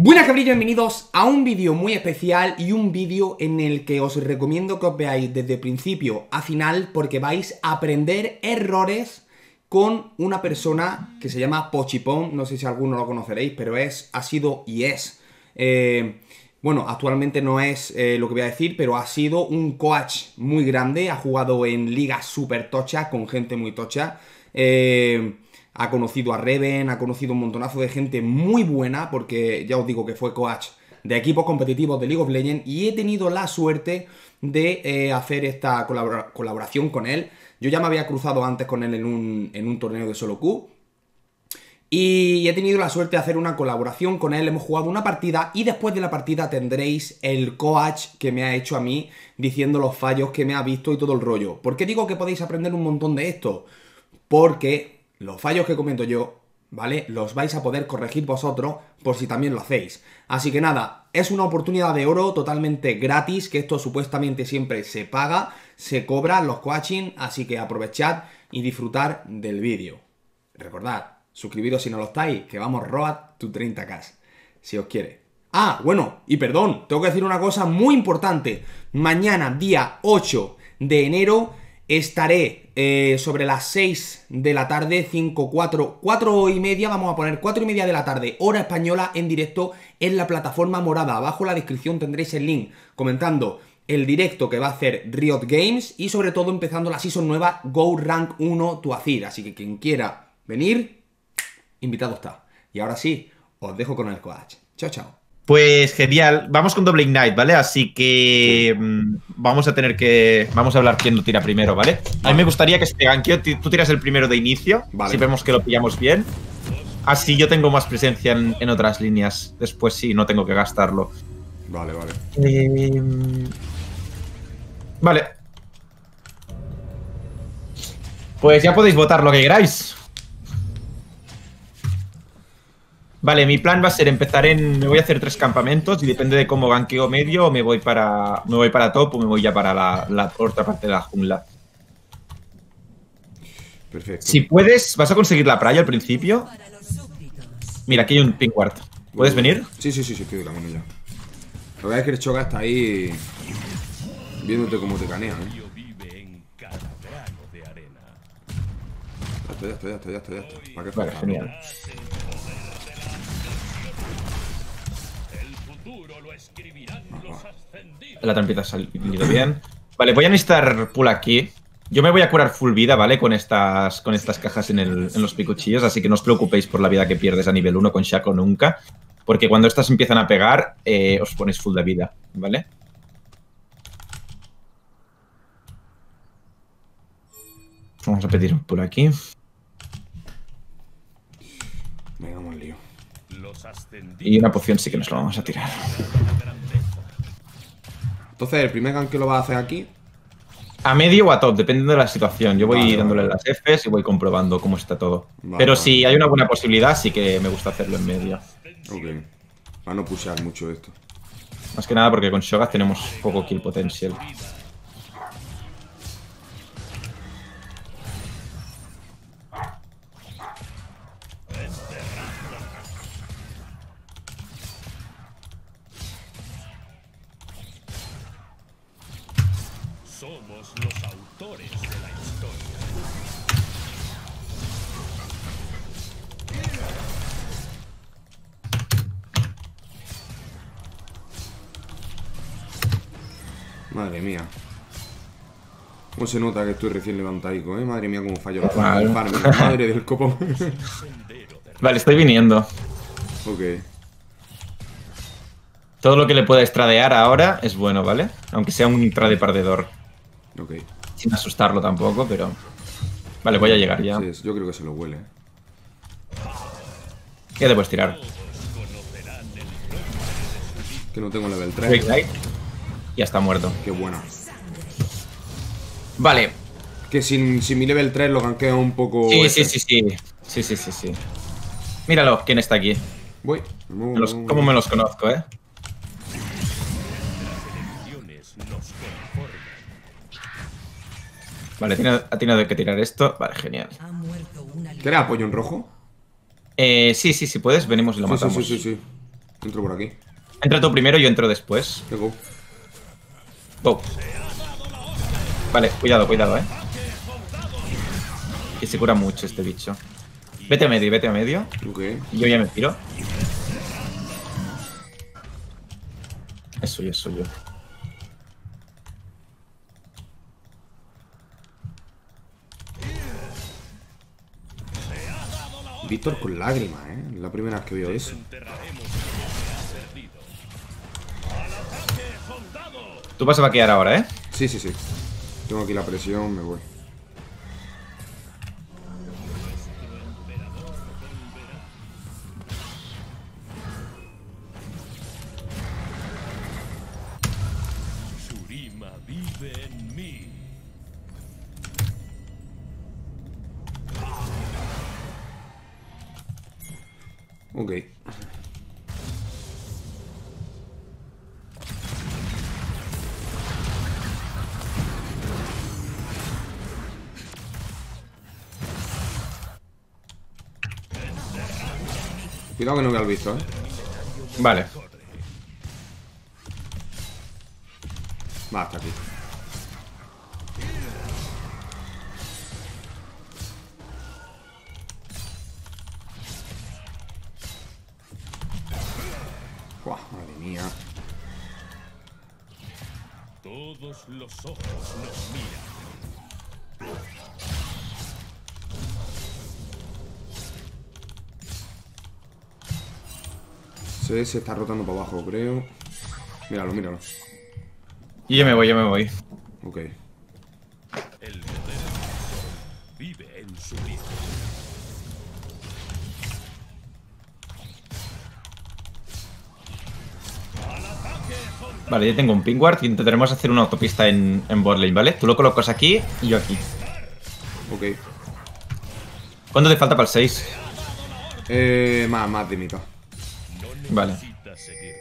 Buenas cabrillos, bienvenidos a un vídeo muy especial y un vídeo en el que os recomiendo que os veáis desde principio a final porque vais a aprender errores con una persona que se llama Pochipón, no sé si alguno lo conoceréis, pero es, ha sido y es. Eh, bueno, actualmente no es eh, lo que voy a decir, pero ha sido un coach muy grande, ha jugado en ligas super tocha con gente muy tocha. Eh, ha conocido a Reven, ha conocido un montonazo de gente muy buena, porque ya os digo que fue coach de equipos competitivos de League of Legends y he tenido la suerte de eh, hacer esta colaboración con él. Yo ya me había cruzado antes con él en un, en un torneo de solo Q. Y he tenido la suerte de hacer una colaboración con él, hemos jugado una partida y después de la partida tendréis el coach que me ha hecho a mí diciendo los fallos que me ha visto y todo el rollo. ¿Por qué digo que podéis aprender un montón de esto? Porque los fallos que comento yo, ¿vale? Los vais a poder corregir vosotros por si también lo hacéis. Así que nada, es una oportunidad de oro totalmente gratis, que esto supuestamente siempre se paga, se cobra los coaching, así que aprovechad y disfrutar del vídeo. Recordad, suscribiros si no lo estáis, que vamos road to 30k, si os quiere. Ah, bueno, y perdón, tengo que decir una cosa muy importante. Mañana, día 8 de enero, Estaré eh, sobre las 6 de la tarde, 5, 4, 4 y media, vamos a poner 4 y media de la tarde, hora española, en directo en la plataforma morada. Abajo en la descripción tendréis el link comentando el directo que va a hacer Riot Games y sobre todo empezando la season nueva Go Rank 1 Tuazir. Así que quien quiera venir, invitado está. Y ahora sí, os dejo con el coach. Chao, chao. Pues genial, vamos con doble ignite, ¿vale? Así que mm, vamos a tener que. Vamos a hablar quién lo tira primero, ¿vale? A mí me gustaría que este gankeo tú tiras el primero de inicio, si vemos que lo pillamos bien. Así yo tengo más presencia en, otras líneas. Después sí, no tengo que gastarlo. Vale, vale. Em, vale. Pues ya podéis votar lo que queráis. Vale, mi plan va a ser empezar en. Me voy a hacer tres campamentos y depende de cómo ganqueo medio, me voy para. Me voy para top o me voy ya para la, otra parte de la jungla. Perfecto. Si puedes, ¿vas a conseguir la playa al principio? Mira, aquí hay un pink ward. ¿Puedes venir? Sí, sí, sí, sí, estoy de la mano ya. La verdad es que el Choga está ahí viéndote cómo te canean, ¿eh? Ya estoy, ya estoy, ya estoy, ya estoy. Vale, genial. La trampita ha salido bien. Vale, voy a necesitar pull aquí. Yo me voy a curar full vida, ¿vale? Con estas, con estas cajas en, los picuchillos, así que no os preocupéis por la vida que pierdes a nivel 1 con Shaco nunca. Porque cuando estas empiezan a pegar, eh, os ponéis full de vida, ¿vale? Vamos a pedir por aquí. Y una poción sí que nos lo vamos a tirar. Entonces, ¿el primer gank que lo va a hacer aquí? A medio o a top, dependiendo de la situación. Yo voy dándole las Fs y voy comprobando cómo está todo. Pero si hay una buena posibilidad, sí que me gusta hacerlo en medio. Ok. Para no pushear mucho esto. Más que nada porque con Shogas tenemos poco kill potential. Madre mía. ¿Cómo se nota que estoy recién levantadico, eh? Madre mía, cómo fallo el. Madre del copón. vale, estoy viniendo. Ok. Todo lo que le pueda extradear ahora es bueno, ¿vale? Aunque sea un de perdedor. Ok. Sin asustarlo tampoco, pero... Vale, voy a llegar ya. Sí, yo creo que se lo huele. Ya te puedes tirar. Que no tengo level 3. Ya está muerto. Qué buena. Vale. Que sin, mi level 3 lo ganquea un poco... Sí, sí, sí, sí. Sí, sí, sí, sí. Míralo, quién está aquí. Voy. ¿Cómo me los conozco, eh? Vale, ha tenido que tirar esto. Vale, genial. ¿Quieres apoyo en rojo? Eh, sí, sí, sí puedes, venimos y lo matamos. Sí, sí, sí, sí. Entro por aquí. Entra tú primero, yo entro después. Go. Vale, cuidado, cuidado, eh. Que se cura mucho este bicho. Vete a medio, vete a medio. Yo ya me tiro. Es suyo, es suyo. Víctor con lágrimas, ¿eh? La primera vez que veo eso. Tú vas a vaquear ahora, ¿eh? Sí, sí, sí. Tengo aquí la presión, me voy. Shurima vive en mí. Ok. Cuidado que no vea el visto, eh. Vale. Va, hasta aquí. Buah, madre mía. Todos los ojos Se, se está rotando para abajo, creo. Míralo, míralo. Y yo me voy, yo me voy. Ok. El vive en su vida. Vale, ya tengo un pingward y intentaremos hacer una autopista en, en botlane, ¿vale? Tú lo colocas aquí y yo aquí. Ok. ¿Cuánto te falta para el 6? Eh, más, más de mitad. Vale.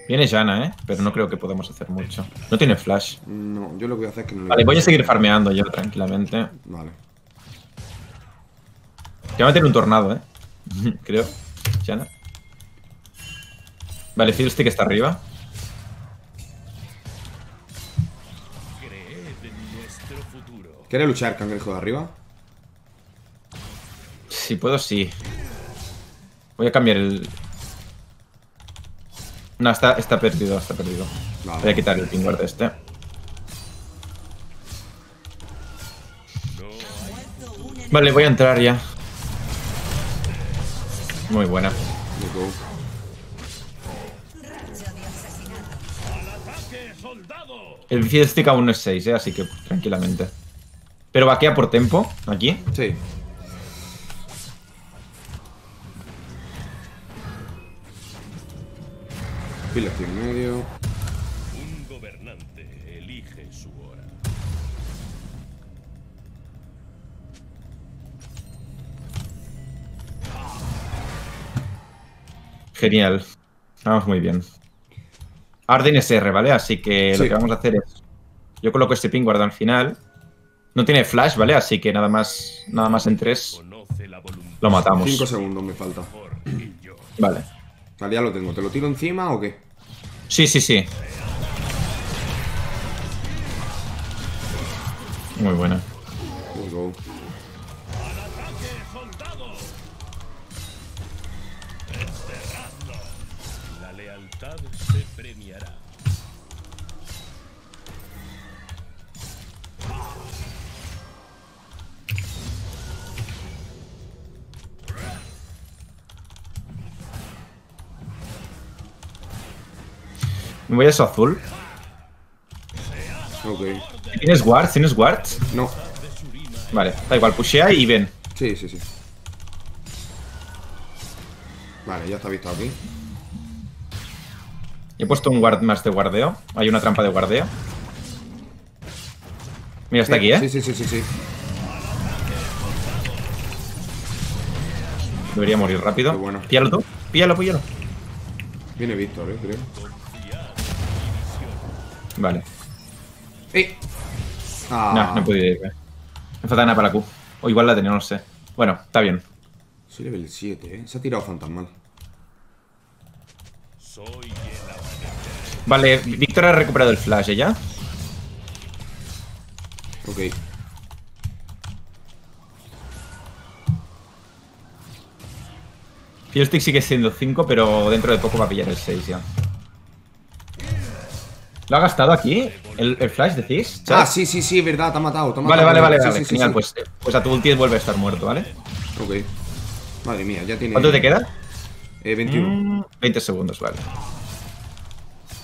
Viene Jana, ¿eh? Pero no creo que podamos hacer mucho. No tiene flash. No, yo lo que voy a hacer es que no le Vale, voy a seguir farmeando yo tranquilamente. Vale. Te va a meter un tornado, ¿eh? creo. Jana. Vale, Fiddlestick está arriba. ¿Quiere luchar, cangrejo de arriba? Si puedo, sí. Voy a cambiar el... No, está, está perdido, está perdido. Vale. Voy a quitar el pingward este. Vale, voy a entrar ya. Muy buena. Let's go. ¡Ataque, soldado! El Fiddlestick aún no es 6, ¿eh? así que tranquilamente. Pero vaquea por tempo, aquí. Sí. Pila aquí en medio. Un gobernante elige su hora. Genial. Vamos muy bien. Arden es R, ¿vale? Así que lo que vamos a hacer es... Yo coloco este pingward al final. No tiene flash, ¿vale? Así que nada más, nada más en 3 Conoce la voluntad lo matamos. 5 segundos me falta. Vale. Vale, ya lo tengo. ¿Te lo tiro encima o qué? Sí, sí, sí. Muy buena. Me voy a eso azul. Ok. ¿Tienes ward? ¿Tienes ward? No. Vale, da igual, pushea y ven. Sí, sí, sí. Vale, ya está visto aquí. He puesto un guard más de guardeo. Hay una trampa de guardeo. Mira, está aquí, ¿eh? Sí, sí, sí, sí, sí. Debería morir rápido. Bueno. Píllalo tú. Píllalo, píllalo. Viene Víctor, eh, creo. Vale. ¡Eh! Ah, No, no he podido irme. Me falta nada para la Q. O igual la tenía, no lo sé. Bueno, está bien. Soy level 7, eh. Se ha tirado fantasmal. Soy el amanecer. Vale, Víctor ha recuperado el flash, ¿eh, ¿ya? Ok. Fiddlestick sigue siendo 5, pero dentro de poco va a pillar el 6 ya. ¿Lo ha gastado aquí? ¿El, el flash decís? Ah, sí, sí, sí, verdad, te ha matado. te ha Vale, matado, vale, vale, sí, vale. sí, Genial, sí. Pues, pues a tu ulti vuelve a estar muerto, ¿vale? Ok. Madre mía, ya tiene. ¿Cuánto te queda? Eh, 21. Mm, 20 segundos, vale.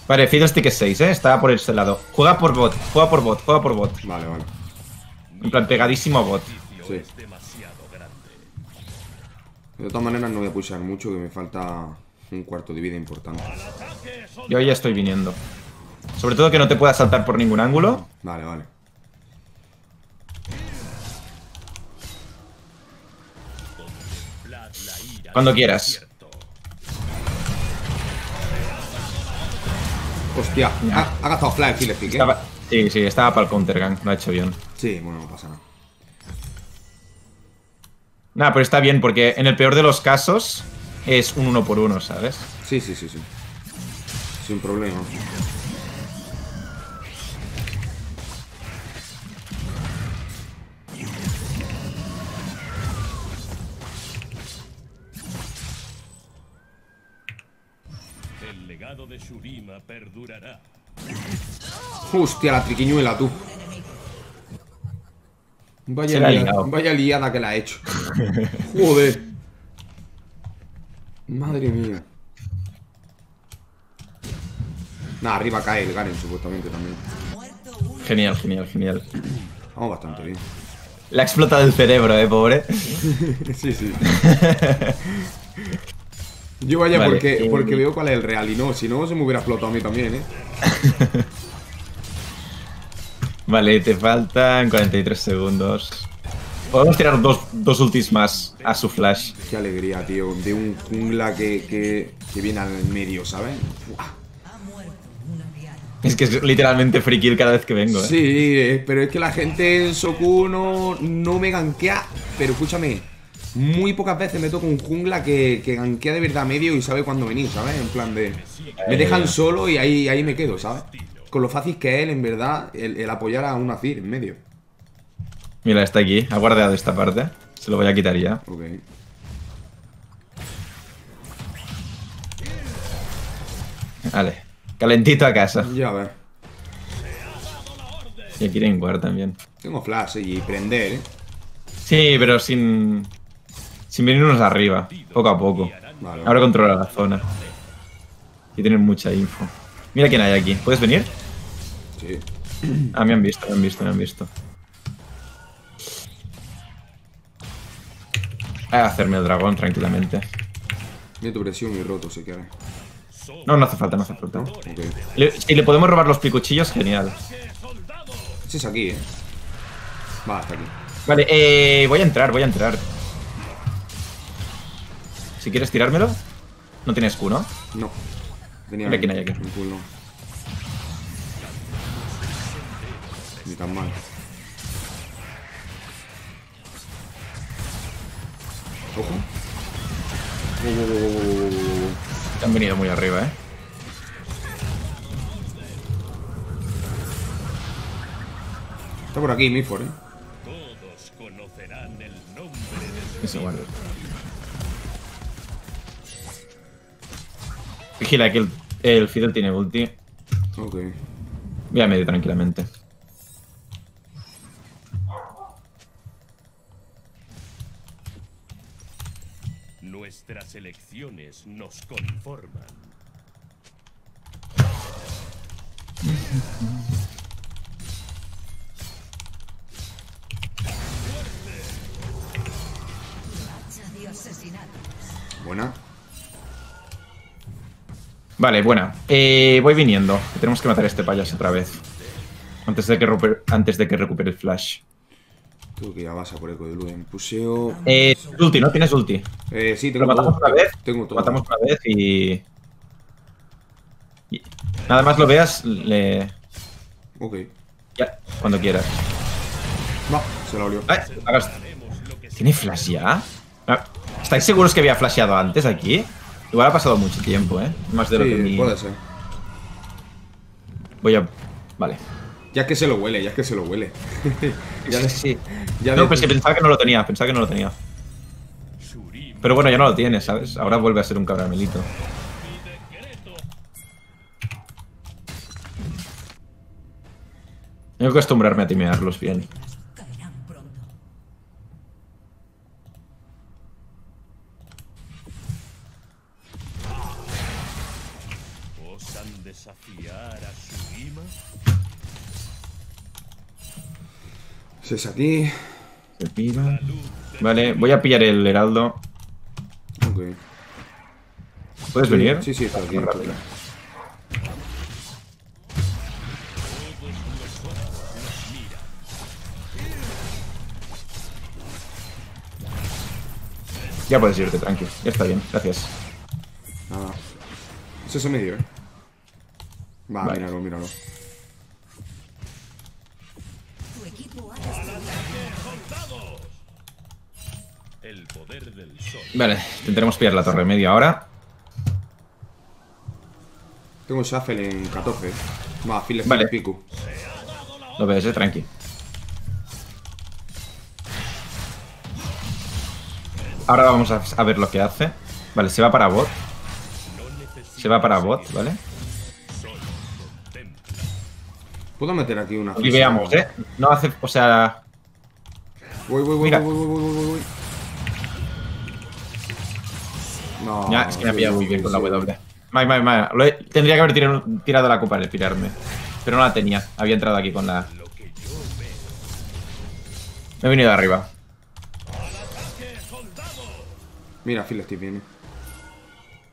Vale, Fiddlestick es 6, ¿eh? Está por ese lado. Juega por bot, juega por bot, juega por bot. Vale, vale. En plan, pegadísimo a bot. Sí. De todas maneras, no voy a pulsar mucho, que me falta un cuarto de vida importante. Yo ya estoy viniendo. Sobre todo que no te puedas saltar por ningún ángulo. Vale, vale. Cuando quieras. Hostia, ha, ha gastado flash ¿eh? Estaba- sí, sí, estaba para el counter gang. Lo ha hecho bien. Sí, bueno, no pasa nada. Nada, pero está bien porque en el peor de los casos es un uno por uno, ¿sabes? Sí, sí, sí, sí. Sin problema. Perdurará. Hostia, la triquiñuela, tú. Vaya, la liada, vaya liada que la ha hecho. Joder. Madre mía. Nah, arriba cae el Garen, supuestamente también. Genial, genial, genial. Vamos bastante bien. Le ha explotado el cerebro, eh, pobre. Sí, sí. Yo vaya Vale, porque, eh, porque veo cuál es el real y no, si no se me hubiera explotado a mí también, ¿eh? Vale, te faltan 43 segundos. Podemos tirar dos, dos ultis más a su flash. Qué alegría, tío, de un jungla que, que, que viene al medio, ¿sabes? Es que es literalmente free kill cada vez que vengo, eh. Sí, eh, pero es que la gente en Soku no, no me gankea. Pero escúchame, muy pocas veces me toca un jungla que, que gankea de verdad medio y sabe cuándo venir, ¿sabes? En plan de. Me dejan solo y ahí, ahí me quedo, ¿sabes? Con lo fácil que es él, en verdad, el, el apoyar a un Azir en medio. Mira, está aquí. Ha guardado esta parte. Se lo voy a quitar ya. Ok. Vale. Calentito a casa. Ya ves. Y aquí guard también. Tengo flash y prender, ¿eh? Sí, pero sin. Sin venirnos arriba. Poco a poco. Vale. Ahora controla la zona. Y tienen mucha info. Mira quién hay aquí. ¿Puedes venir? Sí. Ah, me han visto, me han visto, me han visto. Voy a hacerme el dragón tranquilamente. Mira tu presión y roto, si quieres. No, no hace falta, no hace falta. Le- si le podemos robar los picuchillos, genial. Ese es aquí, ¿eh? Va, hasta aquí. Vale, eh, voy a entrar, voy a entrar. Si quieres tirármelo. No tienes Q, ¿no? No. Tenía hay aquí. un culo. Ni tan mal. Ojo. Oh. Te han venido muy arriba, ¿eh? Está por aquí, Mifor, ¿eh? Todos conocerán el nombre de Es igual. Vigila que el, el Fidel tiene ulti. Ok. Voy a medio tranquilamente. Nuestras elecciones nos conforman. Vale, buena. Eh, voy viniendo. Tenemos que matar a este payaso otra vez. Antes de que, recupere, antes de que recupere el flash. Tengo que ir a base por eco de Luen. Puseo. Eh, ulti, ¿no? ¿Tienes ulti? Eh, sí, Lo tengo matamos todo. una vez. Tengo Lo matamos una vez y... y- Nada más lo veas, le... Ok. Ya, cuando quieras. Va, se la olió. Ay, ¿Tiene flash ya? Ah, ¿Estáis seguros que había flasheado antes aquí? Igual ha pasado mucho tiempo, ¿eh? Más de lo que mi... puede ser. Voy a... Vale. Ya que se lo huele, ya es que se lo huele. ya de- sí. ya no, de- pues que pensaba que no lo tenía, pensaba que no lo tenía. Pero bueno, ya no lo tiene, ¿sabes? Ahora vuelve a ser un cabramelito. Tengo que acostumbrarme a timearlos bien. Si es aquí. Se pira. Vale, voy a pillar el heraldo. Ok. ¿Puedes Sí, venir? Sí, sí, está aquí. Rápido. Ya puedes irte, tranqui. Ya está bien, gracias. Nada. Es ese medio, eh. Va, Vale. míralo, míralo. Tu equipo ha destruido. El poder del sol. Vale, intentaremos pillar la torre media ahora. Tengo Shuffle en 14. eh. Va, Phil Vale. Piku. Lo ves, eh, tranqui. Ahora vamos a, a ver lo que hace. Vale, se va para bot. Se va para bot, ¿vale? ¿Puedo meter aquí una Y veamos, ¿eh? No hace... O sea... Voy, voy, voy, Mira. voy, voy, voy, voy, voy, No. Ya, es que me ha pillado muy bien con la. W. Tendría que haber tirado, tirado la copa al pirarme. Pero no la tenía. Había entrado aquí con la... Me he venido de arriba. Mira, Phil Steve viene.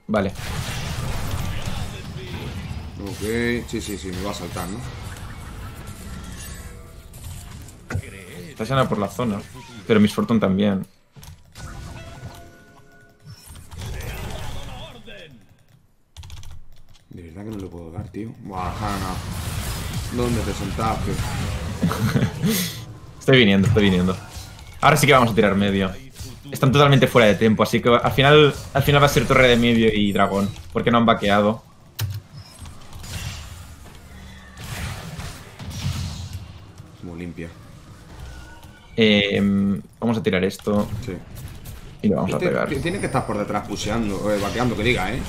Vale. Ok, sí, sí, sí, me va a saltar, ¿no? Está sana por la zona. Pero Miss Fortune también. De verdad que no le puedo dar, tío. Buah, Hanna. ¿Dónde te sentaste? Estoy viniendo, estoy viniendo. Ahora sí que vamos a tirar medio. Están totalmente fuera de tiempo, así que al final, al final va a ser torre de medio y dragón. Porque no han vaqueado. Muy limpia. Eh, vamos a tirar esto Sí. y lo vamos a Este- pegar. tiene que estar por detrás pusheando, eh, vaqueando, que diga, ¿eh?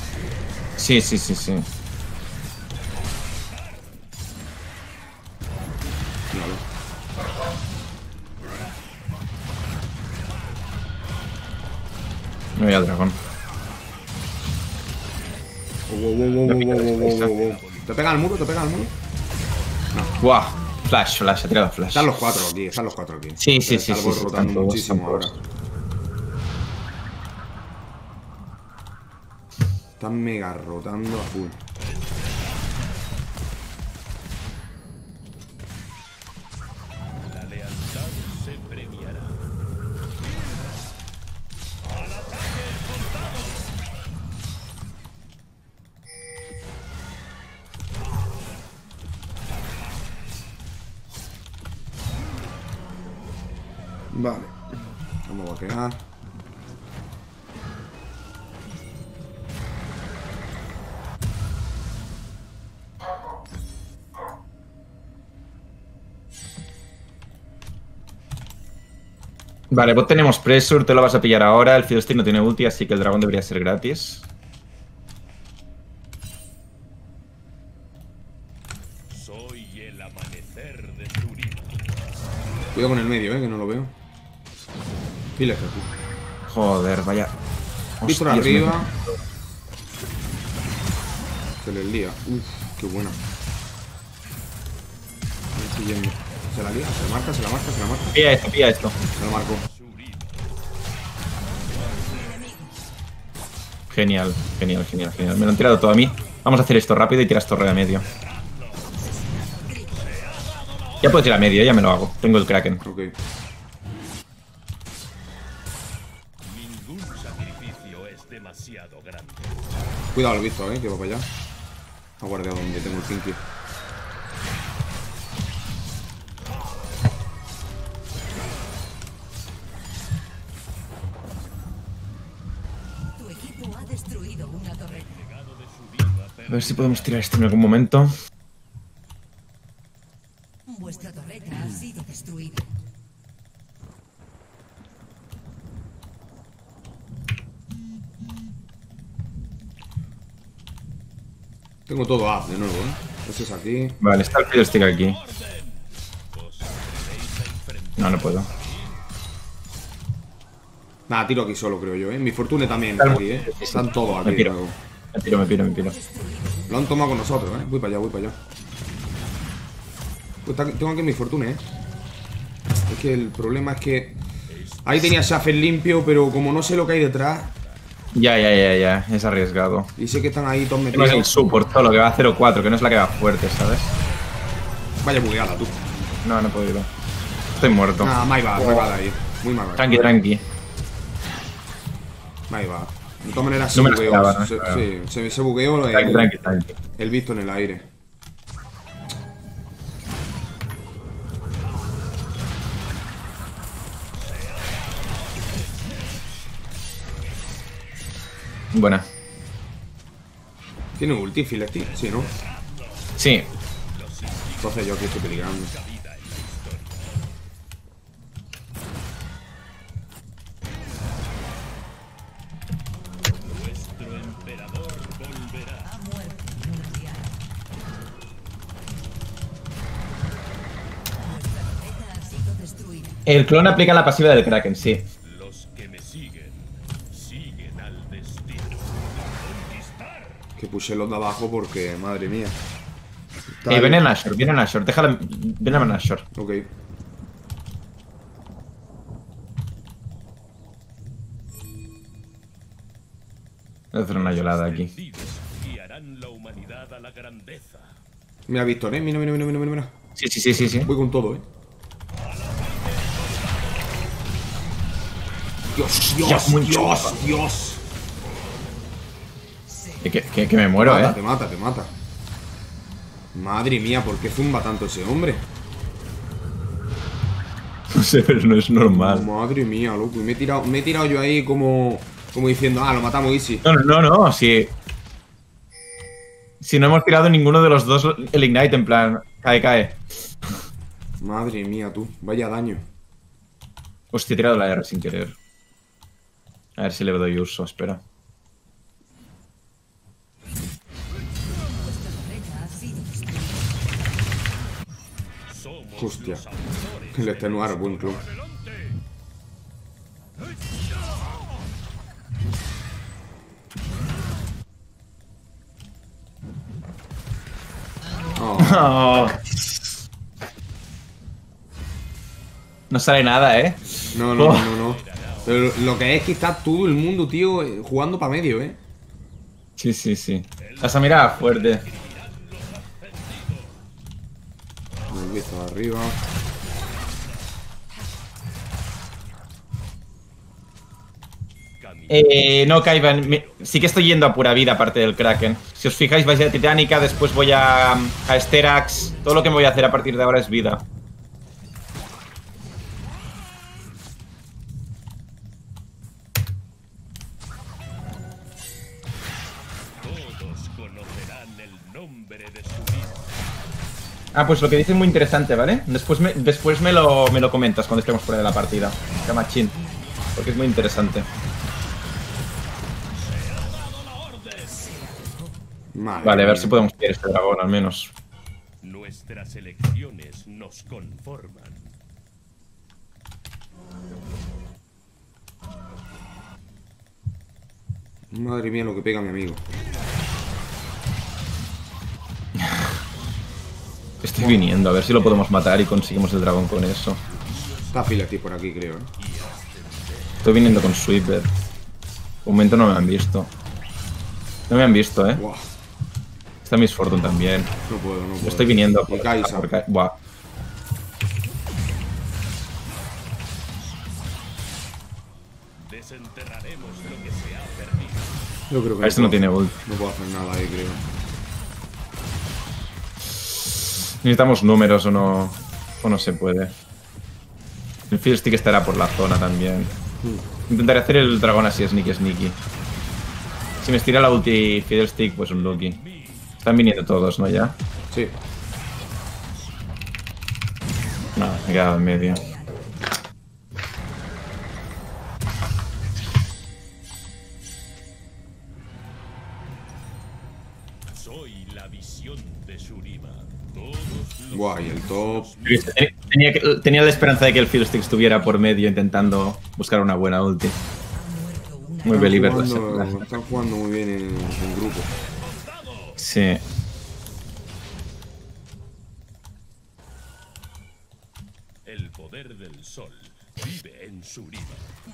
Sí, sí, sí, sí. Me voy al dragón. ¿Te pega al muro? ¿Te pega al muro? ¡Buah! Flash, flash, ha tirado flash. Están los cuatro aquí, están los cuatro aquí. Sí, sí, sí, sí, están muchísimo ahora. Están mega rotando a full. Vale, bot tenemos Pressure, te lo vas a pillar ahora. El Philistine no tiene ulti, así que el dragón debería ser gratis. Soy el amanecer de. Cuidado con el medio, eh, que no lo veo. Piles aquí. Joder, vaya. Me- arriba. Se les lía. Uf, qué buena. Estoy yendo. Se la lía, se la marca, se la marca, se la marca. Pilla esto, pilla esto. Se la marcó. Genial, genial, genial, genial. Me lo han tirado todo a mí. Vamos a hacer esto rápido y tiras torre a medio. Ya puedo tirar a medio, ya me lo hago. Tengo el Kraken. Ok. Ningún sacrificio es demasiado grande. Cuidado el visto, eh, que va para allá. Ha guardado donde tengo el Kinky. A ver si podemos tirar esto en algún momento. Vuestra torreta ha sido destruida. Tengo todo up de nuevo, ¿eh? Es aquí. Vale, está el Fiddlestick aquí. No, no puedo. Nada, tiro aquí solo, creo yo, ¿eh? Mi fortune también Está aquí, ¿eh? Están todos Me aquí. piro. luego. Me piro, me piro, me piro. Lo han tomado con nosotros, ¿eh? Voy para allá, voy para allá. Pues tengo aquí mi fortune, ¿eh? Es que el problema es que... Ahí tenía Shaffer limpio, pero como no sé lo que hay detrás... Ya, ya, ya, ya. Es arriesgado. Y sé que están ahí todos No es metidos... el support solo, que va a 0-4, que no es la que va fuerte, ¿sabes? Vaya bugueada, tú. No, no he podido. Estoy muerto. Nada, my bad, my bad ahí. Muy my bad. Tranqui, tranqui. My bad. De todas maneras, se No lo bugueó. esperaba, ¿no? Se- Claro. sí, se, se bugueó Tranqui, el, tranqui, el visto en el aire. Buena. ¿Tiene ulti, Filesti? Sí, ¿no? Sí. Entonces yo aquí estoy peligrando. El clon aplica la pasiva del Kraken, sí. Los que me siguen, siguen al destino. Conquistar. Que puse los de abajo porque, madre mía. Eh, ven en Nashor, ven en Nashor. Déjala. Ven a Nashor. Ok. Voy a hacer una yolada aquí. Grandeza. Mira, Víctor, ¿eh? Mira, mira, mira, mira, mira, mira. Sí, sí, sí, sí, sí. Voy con todo, ¿eh? Dios, Dios, Dios, Dios, Dios. Que, que- que- que me muero, Mata, eh. te mata, te mata. Madre mía, ¿por qué zumba tanto ese hombre? No sé, pero no es normal. Madre mía, loco. Y me he tirado, me he tirado yo ahí como, como diciendo, ah, lo matamos easy. No, no, no, no, si. Si no hemos tirado ninguno de los dos el Ignite, en plan. Cae, cae. Madre mía, tú. Vaya daño. Hostia, he tirado la R sin querer. A ver si le doy uso, espera. Hostia. de extenuar, buen club. Adelante. Oh, No sale nada, eh. no, no, Oh. no, no. Pero lo que es que está todo el mundo, tío, jugando para medio, ¿eh? Sí, sí, sí. Esa mirada fuerte. Visto arriba. Eh, no, Kaiban, me- sí que estoy yendo a pura vida aparte del Kraken. Si os fijáis, vais a Titánica, después voy a, a Sterax. Todo lo que me voy a hacer a partir de ahora es vida. Ah, pues lo que dices es muy interesante, ¿vale? Después me, después me, lo, me lo comentas cuando estemos fuera de la partida. Kamachin. Porque es muy interesante. Madre Vale, a ver mía. si podemos pillar este dragón al menos. Nuestras elecciones nos conforman. Madre mía, lo que pega mi amigo. Estoy viniendo, a ver si lo podemos matar y conseguimos el dragón con eso. Está Filati por aquí, creo, ¿eh? Estoy viniendo con Sweeper. Un momento no me han visto. No me han visto, eh. Buah, Está Miss Fortune también. no puedo, no puedo. Estoy viniendo. Y Kaisa. por Buah. Desenterraremos lo que se ha perdido. Yo creo que A este no puedo- tiene ult. No puedo hacer nada ahí, creo. Necesitamos números o no. O no se puede. El Fiddlestick estará por la zona también. Intentaré hacer el dragón así, sneaky sneaky. Si me estira la ulti Fiddlestick, pues un Loki. Están viniendo todos, ¿no? Ya. Sí. No, me he quedado en medio. Guay, el top. Tenía, la esperanza de que el Fiddlestick estuviera por medio intentando buscar una buena ulti. Muy Están believer. jugando, están jugando muy bien en, en grupo. Sí. El poder del sol vive en Shurima.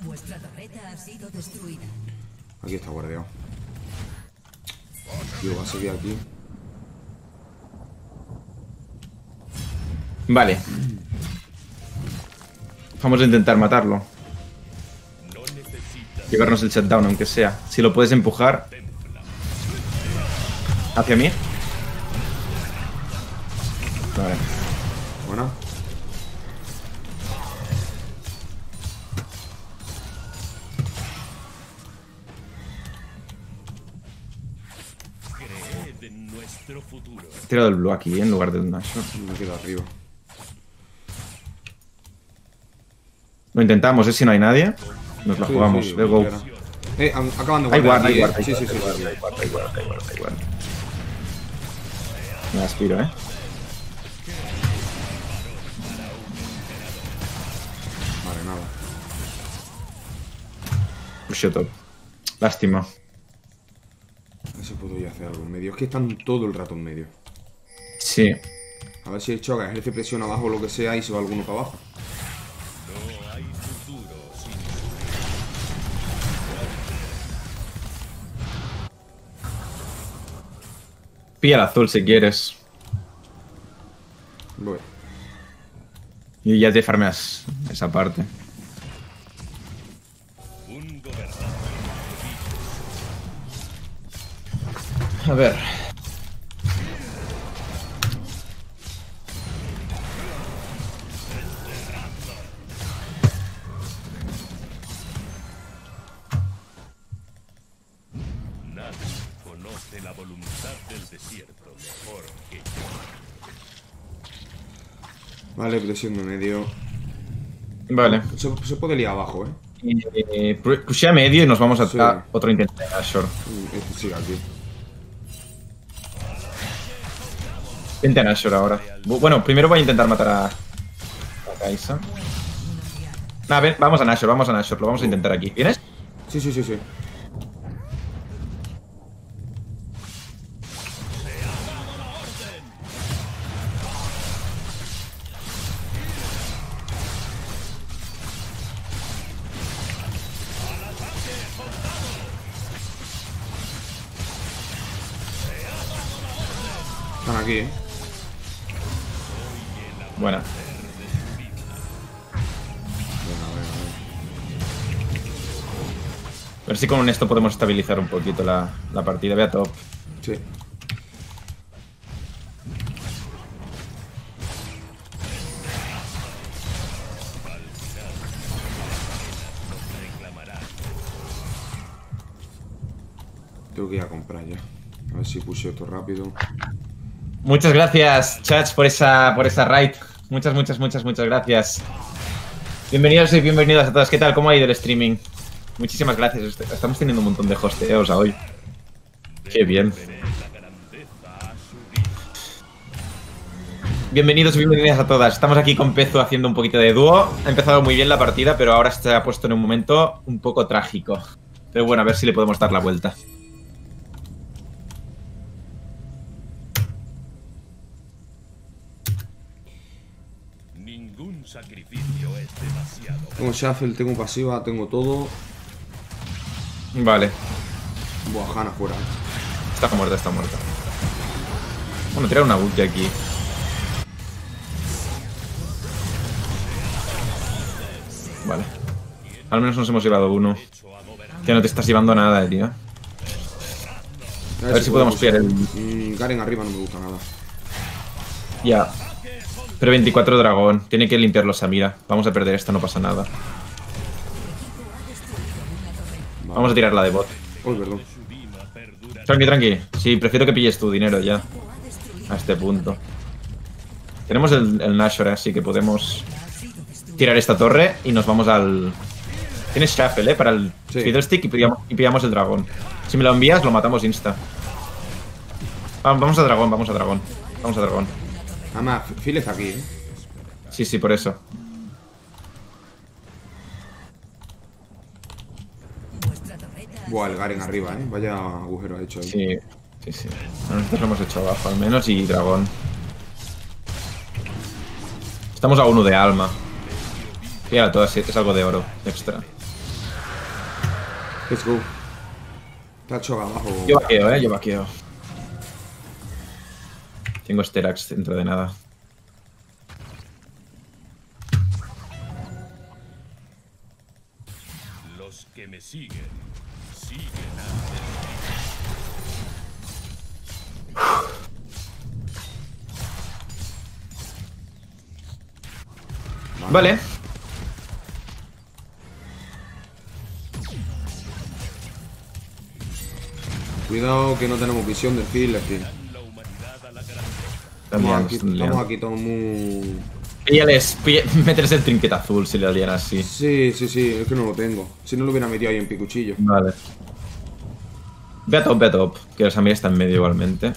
Vuestra torreta ha sido destruida. Aquí está guardiado. Yo va a seguir aquí. Vale. Vamos a intentar matarlo. Llevarnos el shutdown, aunque sea. Si lo puedes empujar. Hacia mí. Vale. He tirado el blue aquí en lugar del Nashor. Me quedo arriba. Lo intentamos, ¿eh? Si no hay nadie. Nos la Sí, jugamos. sí, Let's go. cualquiera. Eh, an- acaban de Hay guardar guard, aquí, hay guard, hay Sí, sí, sí, hay hay hay. Me aspiro, ¿eh? Vale, nada. Push top. Lástima. A ver si puedo yo hacer algo en medio. Es que están todo el rato en medio. Sí. A ver si el Choga ejerce presión abajo o lo que sea y se va alguno para abajo. Pilla el azul si quieres. Voy. Y ya te farmeas esa parte. A ver. Vale, presión de medio. Vale. Se, se puede liar abajo, eh. Eh, pushea medio y nos vamos a Sí. a otro intento de Nashor. Mm, Este sigue aquí. Vente a Nashor ahora. Bu- Bueno, primero voy a intentar matar a, a Kaisa. Nah, ven, vamos a Nashor, vamos a Nashor. Lo vamos a intentar aquí. ¿Vienes? Sí, sí, sí, sí. Aquí, eh. Buena. A ver si con esto podemos estabilizar un poquito la, la partida. Ve a top. Sí. Tengo que ir a comprar ya. A ver si puse esto rápido. Muchas gracias, Chats, por esa, por esa raid. Muchas, muchas, muchas, muchas gracias. Bienvenidos y bienvenidas a todos. ¿Qué tal? ¿Cómo ha ido el streaming? Muchísimas gracias. Est- Estamos teniendo un montón de hosteos hoy. Qué bien. Bienvenidos y bienvenidas a todas. Estamos aquí con Pezu haciendo un poquito de dúo. Ha empezado muy bien la partida, pero ahora se ha puesto en un momento un poco trágico. Pero bueno, a ver si le podemos dar la vuelta. Tengo Shuffle, tengo pasiva, tengo todo. Vale. Buah, Hanna fuera. eh. Está muerta, está muerta. Bueno, tirar una ulti aquí. Vale. Al menos nos hemos llevado uno. Que no te estás llevando nada, eh, tío. A ver si podemos pillar el- Mm, Garen arriba no me gusta nada. Ya. Pero 24 dragón. Tiene que limpiarlo Samira. Vamos a perder esto, no pasa nada. Vamos a tirar la de bot. Uy, perdón. Tranqui, tranqui. Sí, prefiero que pilles tu dinero ya. A este punto. Tenemos el, el Nashor, así que podemos tirar esta torre y nos vamos al... Tienes Shuffle, ¿eh? Para el Sí. Fiddlestick y pillamos, y pillamos el dragón. Si me lo envías, lo matamos insta. Va- Vamos a dragón, vamos a dragón. Vamos a dragón. Además, Phil está aquí, ¿eh? Sí, sí, por eso. Buah, el Garen arriba, ¿eh? Vaya agujero ha hecho ahí. Sí, sí, sí. Nosotros lo hemos hecho abajo al menos y dragón. Estamos a uno de alma. Fíjate, todo es, es algo de oro extra. Let's go. Tacho abajo. Yo vaqueo, eh, yo vaqueo. Tengo Sterax dentro de nada. Los que me siguen, siguen destino. Vale. Cuidado que no tenemos visión del Phil aquí. Estamos aquí, estamos aquí todos muy... Píllales, mételes el trinquete azul si le lían así. Sí, sí, sí, es que no lo tengo. Si no lo hubiera metido ahí en picuchillo. Vale. Ve a top, ve a top. Que los Samir está en medio igualmente.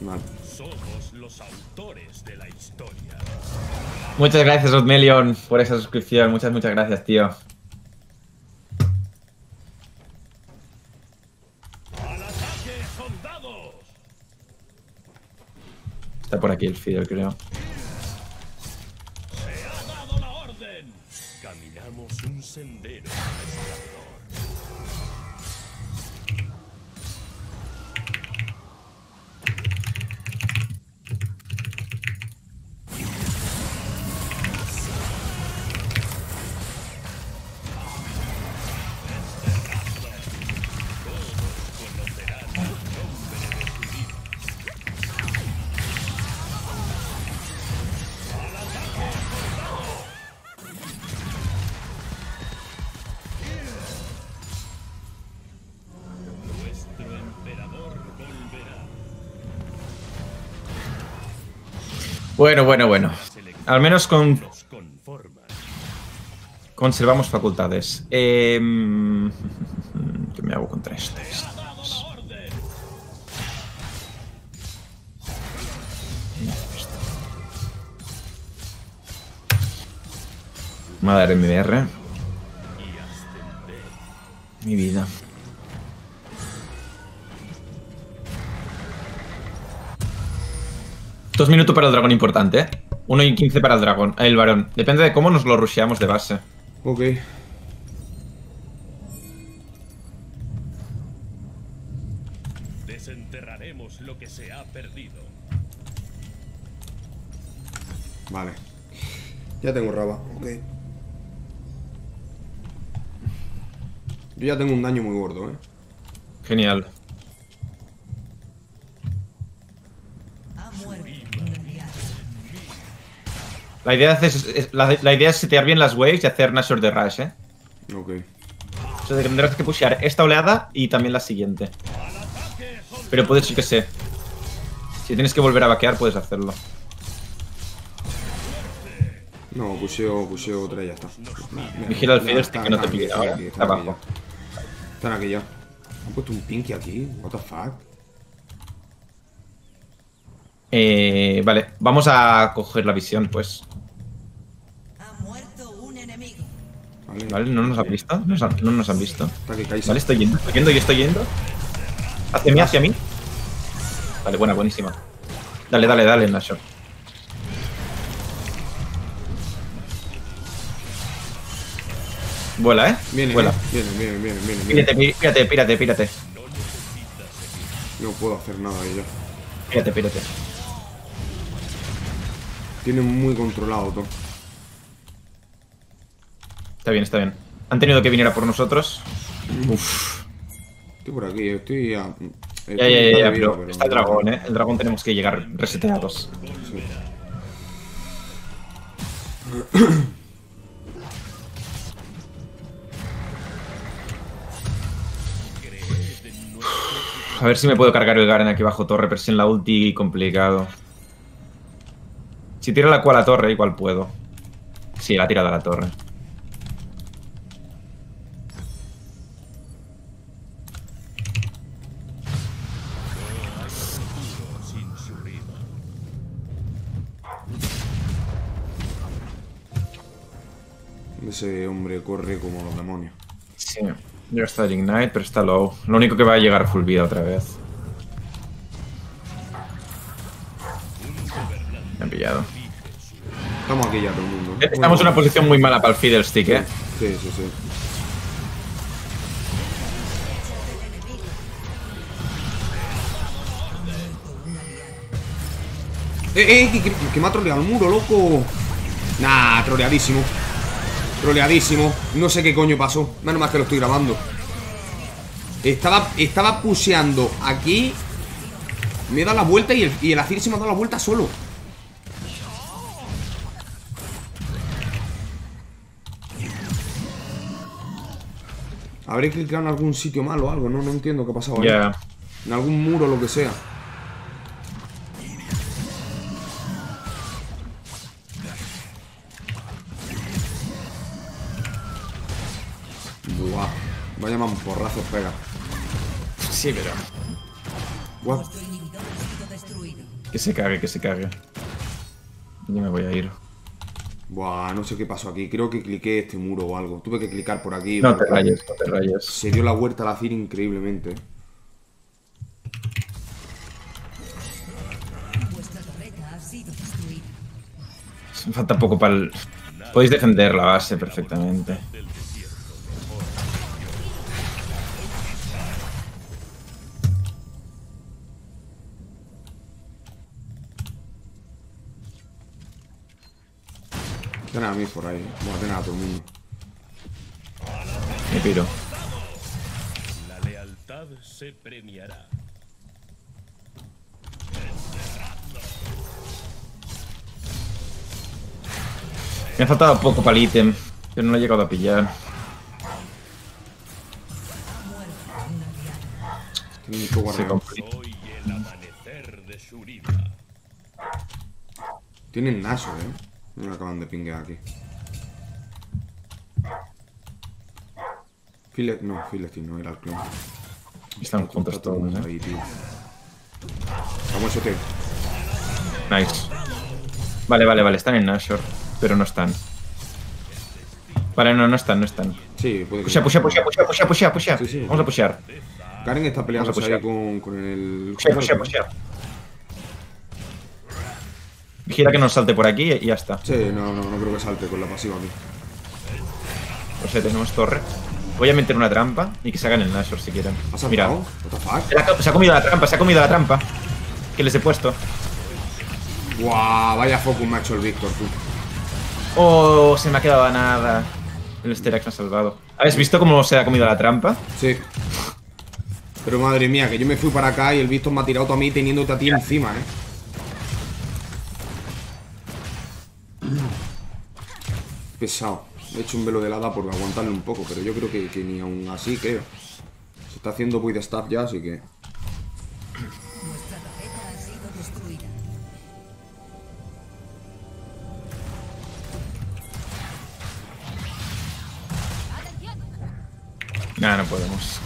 Vale. Somos los autores de la historia. Muchas gracias, Rodmelion, por esa suscripción. Muchas, muchas gracias, tío. ¡Al ataque, soldados! Está por aquí el Fidel, creo. Bueno, bueno, bueno. Al menos con, conservamos facultades. Eh, ¿Qué me hago contra esto? ¡Ha dado la orden! Dos minutos para el dragón importante, ¿eh? Uno y 15 para el dragón, el varón. Depende de cómo nos lo rusheamos de base. Ok. Desenterraremos lo que se ha perdido. Vale. Ya tengo raba, ok. Yo ya tengo un daño muy gordo, eh. Genial. Ha muerto un aliado. La idea, es, es- la, la idea es setear bien las waves y hacer Nashor de Rush, ¿eh? Ok. O sea, tendrás que pushear esta oleada y también la siguiente. Pero puedes, yo que sé. Si tienes que volver a vaquear, puedes hacerlo. No, puseo, puseo otra y ya está. Vigila el están- que no te aquí, pille ahora. aquí, Está están aquí abajo. ya. Están aquí ya. Han puesto un pinky aquí. What the fuck. Eh, vale, vamos a coger la visión, pues. Ha muerto un enemigo. Vale. Vale, no nos han visto. No nos han, no nos han visto. Vale, estoy yendo, estoy yendo, yo estoy yendo. Hacia mí, hacia mí. Vale, buena, buenísima. Dale, dale, dale, Nashor. Vuela, ¿eh? Viene, Vuela. viene, viene, viene, viene. Pírate, pí- pírate, pírate, pírate. No puedo hacer nada ahí ya. Pírate, pírate. Tiene muy controlado todo. Está bien, está bien. Han tenido que venir a por nosotros. Uf. Estoy por aquí, estoy a. estoy Ya, ya, ya, ya, pero está el dragón, ¿eh? El dragón tenemos que llegar reseteados. Sí. A ver si me puedo cargar el Garen aquí bajo torre, pero sin la ulti complicado. Si tira la cual a la torre, igual puedo. Sí, la ha tirado a la torre. Ese hombre corre como los demonios. Sí. Ya está el Ignite, pero está low. Lo único que va a llegar full vida otra vez. Me han pillado. Estamos aquí ya todo el mundo. Estamos en una posición muy mala para el Fiddlestick, eh. Sí, sí, sí. ¡Eh, eh! Que, que- que me ha troleado el muro, loco! Nah, troleadísimo. Troleadísimo. No sé qué coño pasó. Menos mal que lo estoy grabando. Estaba, estaba pusheando aquí. Me he dado la vuelta y el, y el Azir se me ha dado la vuelta solo. Habré clicado en algún sitio malo o algo, no, no entiendo qué ha pasado. ahí. Ya. En algún muro o lo que sea. Buah. Vaya mamporrazos pega. Sí, pero. Buah. Que se cague, que se cague. Yo me voy a ir. Buah, no sé qué pasó aquí. Creo que cliqué este muro o algo. Tuve que clicar por aquí. No te rayes, no te rayes. Se dio la vuelta al Azir increíblemente. Vuestra torreta ha sido destruida. Falta poco para el. Podéis defender la base perfectamente. Tienen a mí por ahí. Bueno, tienen a todo el mundo. Me piro. La lealtad se premiará. Me ha faltado poco para el ítem, pero no lo he llegado a pillar. Se complica. Hoy el amanecer de Shuriva. Tienen Nashor, eh. Me acaban de pinguear aquí. File... No, Philistine no, era el clon. Están juntos todos, eh. ahí, tío. Vamos, ST. Nice. Vale, vale, vale, están en Nashor, pero no están. Vale, no, no están, no están. Sí, puede que Pusha, pusha, pusha, pusha, pusha, pusha, pusha. Sí, sí. Vamos a pushear. Karen está peleando ahí con, con el... Pusha, pusha, pusha. Vigila que no salte por aquí y ya está. Sí, no, no, no creo que salte con la pasiva aquí. No sé, tenemos torre. Voy a meter una trampa y que se hagan el Nashor si quieren. ¿Has Mira? What the fuck? se ha, se ha comido la trampa, se ha comido la trampa. Que les he puesto. Guau, vaya focus me ha hecho el Víctor, tú. Oh, se me ha quedado a nada. El Sterax me ha salvado. ¿Habéis visto cómo se ha comido la trampa? Sí. Pero madre mía, que yo me fui para acá y el Víctor me ha tirado a mí teniéndote a ti encima, eh. Pesado. He hecho un velo de helada por aguantarle un poco, pero yo creo que, que ni aún así, creo. Se está haciendo void staff ya, así que. Nah, no podemos.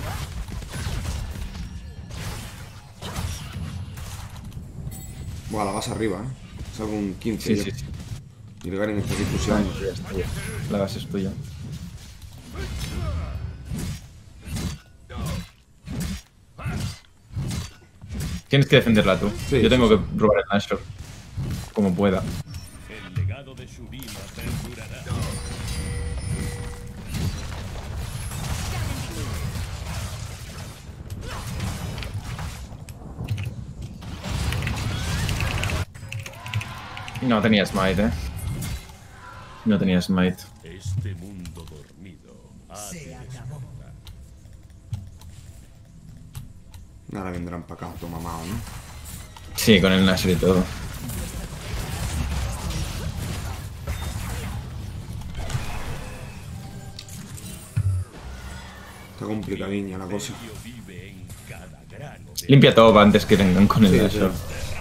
Buah, la vas arriba, eh. Salgo un 15 Sí, yo. sí, sí. Fusionando. Ya está, ya. La base es tuya. Tienes que defenderla tú. Sí, Yo tengo sí, que robar el Nashor. Como pueda. El legado de perdurará. No tenía smite, eh. No tenía smite. Este mundo dormido Se acabó. Ahora vendrán para acá, toma mao, ¿no? Sí, con el Nashor y todo. Está complicadiña la cosa. Limpia todo antes que vengan con el Sí, sí.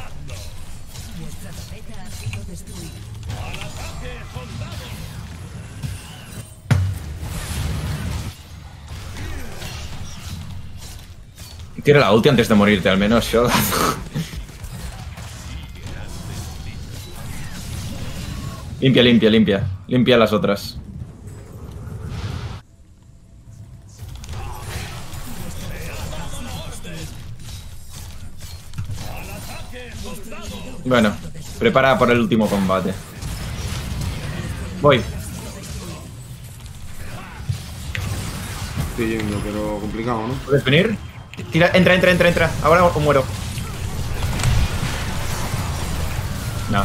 Tira la ulti antes de morirte, al menos yo. limpia, limpia, limpia. Limpia las otras. Bueno, prepara por el último combate. Voy. Estoy yendo, pero complicado, ¿no? ¿Puedes venir? Tira, entra, entra, entra, entra. Ahora o muero. No.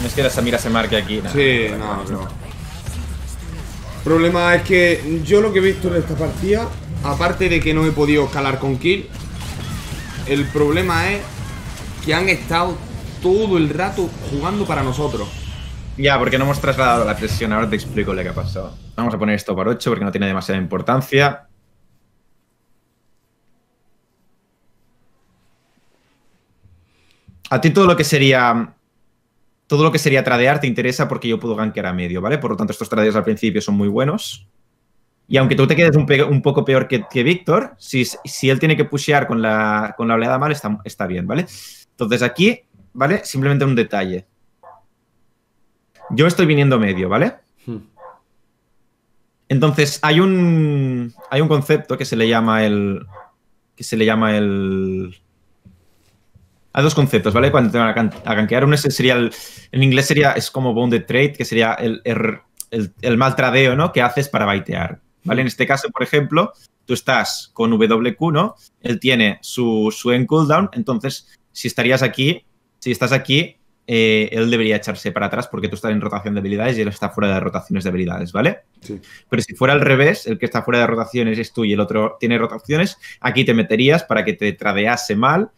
No es que la Samira se marque aquí. Sí, no, no. El problema es que yo lo que he visto en esta partida, aparte de que no he podido escalar con kill, el problema es que han estado todo el rato jugando para nosotros. Ya, porque no hemos trasladado la presión. Ahora te explico lo que ha pasado. Vamos a poner esto por 8 porque no tiene demasiada importancia. A ti todo lo que sería. Todo lo que sería tradear te interesa porque yo puedo gankear a medio, ¿vale? Por lo tanto, estos tradeos al principio son muy buenos. Y aunque tú te quedes un, poco peor que, Víctor, si, él tiene que pushear con la, con la oleada mal, está, está bien, ¿vale? Entonces aquí, ¿vale? Simplemente un detalle. Yo estoy viniendo medio, ¿vale? Hmm. Entonces, hay un. Hay un concepto que se le llama el. Que se le llama el. Hay dos conceptos, ¿vale? Cuando te van a, gankear. Uno sería el. En inglés sería. Es como bounded trade, que sería el, el, el- el mal tradeo, ¿no? Que haces para baitear. ¿Vale? En este caso, por ejemplo, tú estás con WQ, ¿no? Él tiene su, su end cooldown. Entonces, si estarías aquí. Si estás aquí, eh, él debería echarse para atrás porque tú estás en rotación de habilidades y él está fuera de rotaciones de habilidades, ¿vale? Sí. Pero si fuera al revés, el que está fuera de rotaciones es tú y el otro tiene rotaciones, aquí te meterías para que te tradease mal.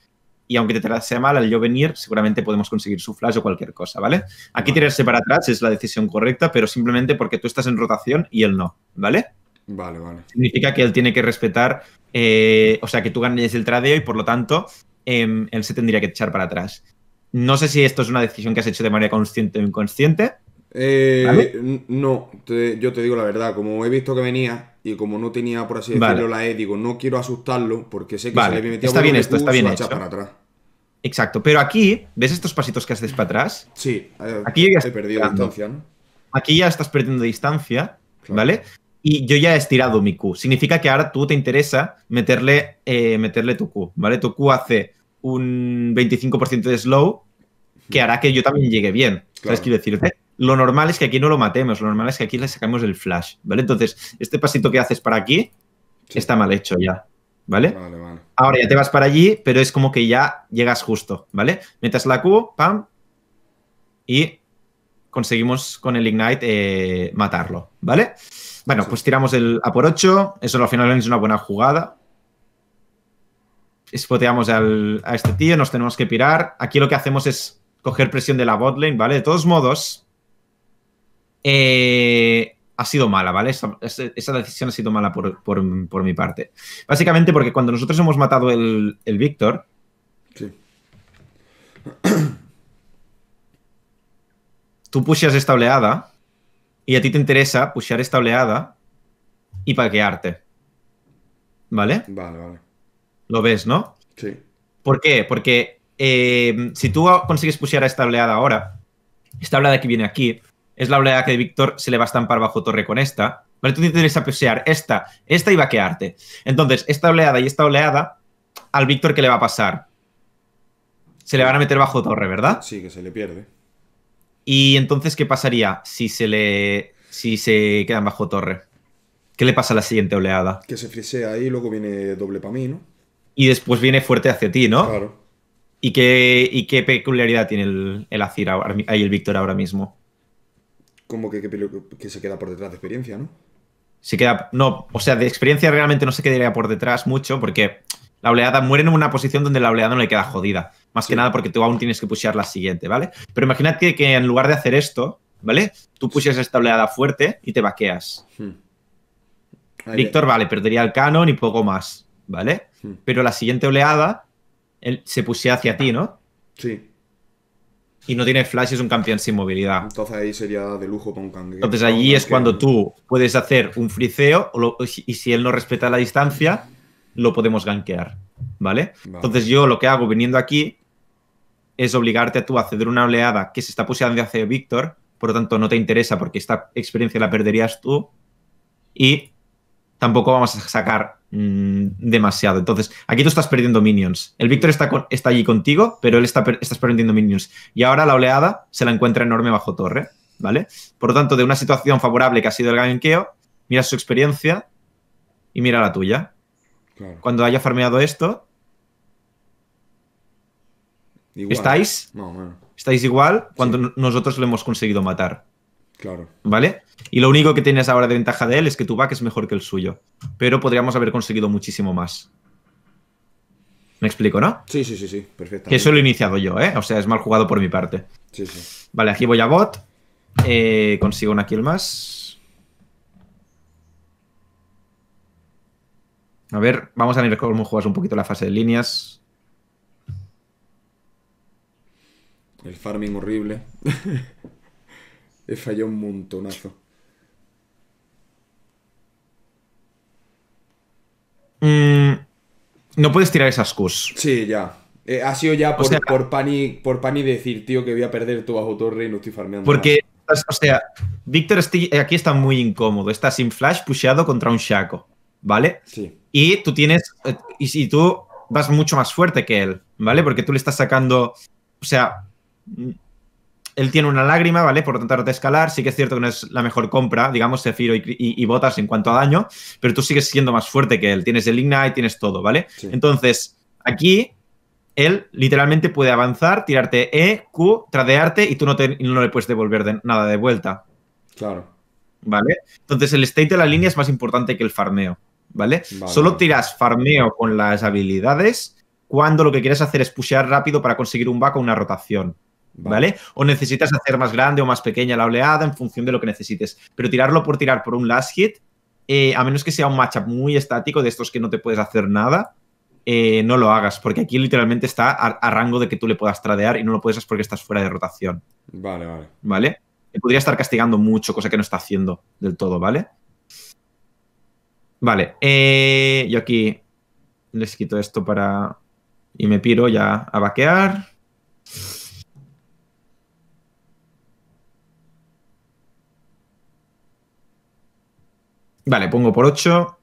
Y aunque te tradease mal, al yo venir, seguramente podemos conseguir su flash o cualquier cosa, ¿vale? Aquí Vale. tirarse para atrás es la decisión correcta, pero simplemente porque tú estás en rotación y él no, ¿vale? Vale, vale. Significa que él tiene que respetar, eh, o sea, que tú ganes el tradeo y por lo tanto em, él se tendría que echar para atrás. No sé si esto es una decisión que has hecho de manera consciente o inconsciente. Eh, ¿Vale? No, te- yo te digo la verdad, como he visto que venía y como no tenía, por así Vale. decirlo, la E, digo, no quiero asustarlo porque sé que Vale, se le metía está bien esto, está bien hecho. para atrás. Exacto, pero aquí, ¿ves estos pasitos que haces para atrás? Sí, eh, Aquí ya he perdido distancia, ¿no? Aquí ya estás perdiendo distancia, Claro. ¿vale? Y yo ya he estirado mi Q. Significa que ahora tú te interesa meterle, eh, meterle tu Q, ¿vale? Tu Q hace un 25% de slow que hará que yo también llegue bien. Claro. ¿Sabes qué quiero decirte? Lo normal es que aquí no lo matemos, lo normal es que aquí le sacamos el flash, ¿vale? Entonces, este pasito que haces para aquí Sí. está mal hecho ya, ¿vale? Vale, vale. Ahora ya te vas para allí, pero es como que ya llegas justo, ¿vale? Metes la Q, pam, y conseguimos con el Ignite eh, matarlo, ¿vale? Bueno, Sí. pues tiramos el A por 8, eso al final es una buena jugada. Spoteamos al- a este tío, nos tenemos que pirar. Aquí lo que hacemos es coger presión de la botlane, ¿vale? De todos modos, eh, ha sido mala, ¿vale? Esa, esa- decisión ha sido mala por, por- por mi parte. Básicamente porque cuando nosotros hemos matado el, el Víctor, Sí. tú pusheas esta oleada y a ti te interesa pushear esta oleada y paquearte. ¿Vale? Vale, vale. Lo ves, ¿no? Sí. ¿Por qué? Porque eh, si tú consigues pushear a esta oleada ahora, esta oleada que viene aquí, es la oleada que Víctor se le va a estampar bajo torre con esta. ¿Vale? Tú te interesa pushear esta, esta y vaquearte. Entonces, esta oleada y esta oleada, al Víctor, ¿qué le va a pasar? Se le van a meter bajo torre, ¿verdad? Sí, que se le pierde. Y entonces, ¿qué pasaría si se le. si se quedan bajo torre? ¿Qué le pasa a la siguiente oleada? Que se frisea ahí y luego viene doble para mí, ¿no? Y después viene fuerte hacia ti, ¿no? Claro. ¿Y qué, y qué peculiaridad tiene el, el Azir ahora, ahí el Víctor ahora mismo? Como que, que, que se queda por detrás de experiencia, ¿no? Se queda. No, o sea, de experiencia realmente no se quedaría por detrás mucho porque la oleada muere en una posición donde la oleada no le queda jodida. Más Sí. que nada porque tú aún tienes que pushear la siguiente, ¿vale? Pero imagínate que, en lugar de hacer esto, ¿vale? Tú pusieras esta oleada fuerte y te vaqueas. Hmm. Víctor, vale, perdería el canon y poco más, ¿vale? Hmm. Pero la siguiente oleada, él se pusía hacia ti, ¿no? Sí, Y no tiene flash, es un campeón sin movilidad. entonces ahí sería de lujo para un. Entonces allí es cuando tú puedes hacer un friseo o lo- y si él no respeta la distancia, lo podemos gankear, ¿vale? Vale. Entonces yo lo que hago viniendo aquí es obligarte a tú a ceder una oleada que se está puseando hacia Víctor, por lo tanto no te interesa porque esta experiencia la perderías tú y tampoco vamos a sacar mm, demasiado. Entonces aquí tú estás perdiendo minions. El Víctor está, con- está allí contigo, pero él está per- estás perdiendo minions. Y ahora la oleada se la encuentra enorme bajo torre, ¿vale? Por lo tanto, de una situación favorable que ha sido el gankeo, mira su experiencia y mira la tuya. Claro. Cuando haya farmeado esto, Igual. ¿estáis? No, Estáis igual cuando nosotros lo hemos conseguido matar, claro. ¿vale? Y lo único que tienes ahora de ventaja de él es que tu back es mejor que el suyo. Pero podríamos haber conseguido muchísimo más. ¿Me explico, no? Sí, sí, sí, sí, perfecto. Que eso lo he iniciado yo, ¿eh? O sea, es mal jugado por mi parte. Sí, sí. Vale, aquí voy a bot. Eh, consigo una kill más. A ver, vamos a ver cómo juegas un poquito la fase de líneas. El farming horrible. He fallado un montonazo. Mm, no puedes tirar esas Qs. Sí, ya. Eh, ha sido ya por, sea- por pani por pani decir, tío, que voy a perder tu bajo torre y no estoy farmeando. Porque, o sea, Víctor aquí está muy incómodo. Está sin flash, pusheado contra un Shaco, ¿vale? Sí, Y tú tienes. eh, Y si tú vas mucho más fuerte que él, ¿vale? Porque tú le estás sacando. O sea. Él tiene una lágrima, ¿vale? Por tanto, de escalar. Sí que es cierto que no es la mejor compra, digamos, Zephyro y, y, y Botas en cuanto a daño, pero tú sigues siendo más fuerte que él. Tienes el Ignite, tienes todo, ¿vale? Sí. Entonces, aquí, él literalmente puede avanzar, tirarte E, Q, tradearte y tú no, te- no le puedes devolver de- nada de vuelta. claro. ¿vale? Entonces el state de la línea es más importante que el farmeo, ¿vale? Vale. Solo tiras farmeo con las habilidades cuando lo que quieres hacer es pushear rápido para conseguir un back o una rotación, ¿vale? O necesitas hacer más grande o más pequeña la oleada en función de lo que necesites. Pero tirarlo por tirar por un last hit, eh, a menos que sea un matchup muy estático de estos que no te puedes hacer nada, eh, no lo hagas, porque aquí literalmente está a, a rango de que tú le puedas tradear y no lo puedes hacer porque estás fuera de rotación. Vale, vale. ¿vale? Podría estar castigando mucho, cosa que no está haciendo del todo, ¿vale? Vale, eh, yo aquí les quito esto para... Y me piro ya a vaquear. Vale, pongo por 8.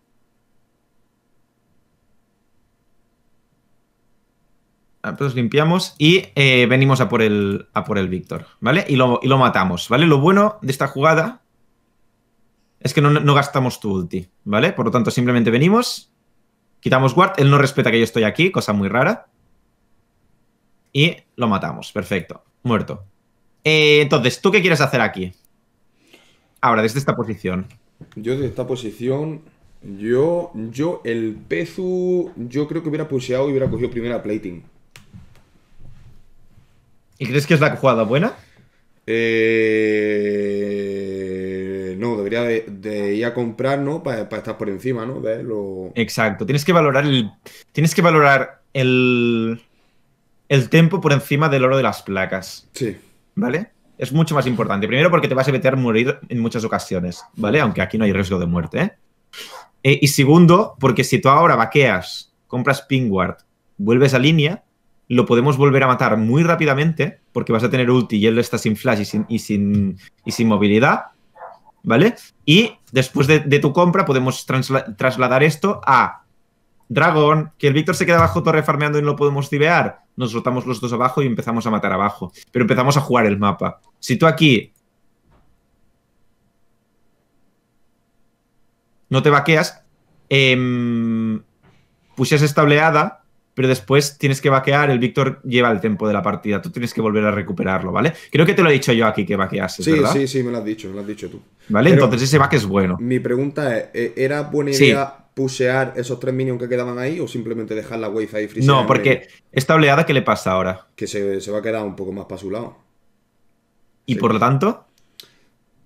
Pues limpiamos y eh, venimos a por el, a por el Víctor, ¿vale? Y lo, y lo matamos, ¿vale? Lo bueno de esta jugada es que no, no gastamos tu ulti, ¿vale? Por lo tanto, simplemente venimos, quitamos guard, él no respeta que yo estoy aquí, cosa muy rara. Y lo matamos, perfecto, muerto. Eh, entonces, ¿tú qué quieres hacer aquí? Ahora, desde esta posición. Yo de esta posición, yo, yo, el Pezu, yo creo que hubiera pusheado y hubiera cogido primera plating. ¿Y crees que es la jugada buena? Eh, no, debería de, de ir a comprar, ¿no? Para estar por encima, ¿no? De lo... Exacto. Tienes que valorar el. Tienes que valorar el. El tempo por encima del oro de las placas. Sí, ¿Vale? Es mucho más importante. Primero porque te vas a evitar morir en muchas ocasiones, ¿vale? Aunque aquí no hay riesgo de muerte, ¿eh? Eh, y segundo, porque si tú ahora vaqueas, compras Pingward, vuelves a línea, lo podemos volver a matar muy rápidamente, porque vas a tener ulti y él está sin flash y sin, y sin, y sin movilidad, ¿vale? Y después de, tu compra podemos trasladar esto a Dragón, que el Víctor se queda abajo torre farmeando y no lo podemos divear. Nos rotamos los dos abajo y empezamos a matar abajo. Pero empezamos a jugar el mapa. Si tú aquí no te vaqueas, eh, pushes esta oleada, pero después tienes que vaquear, el Víctor lleva el tiempo de la partida, tú tienes que volver a recuperarlo, ¿vale? Creo que te lo he dicho yo aquí que vaqueases, sí, ¿verdad? sí, sí, me lo has dicho, me lo has dicho tú. ¿Vale? Pero- Entonces ese vaque es bueno. Mi pregunta es, ¿eh, ¿era buena Sí. Pushear esos tres minions que quedaban ahí o simplemente dejar la wave ahí friseada No, porque esta oleada, ¿qué le pasa ahora? Que se, se va a quedar un poco más para su lado. Y Sí. por lo tanto,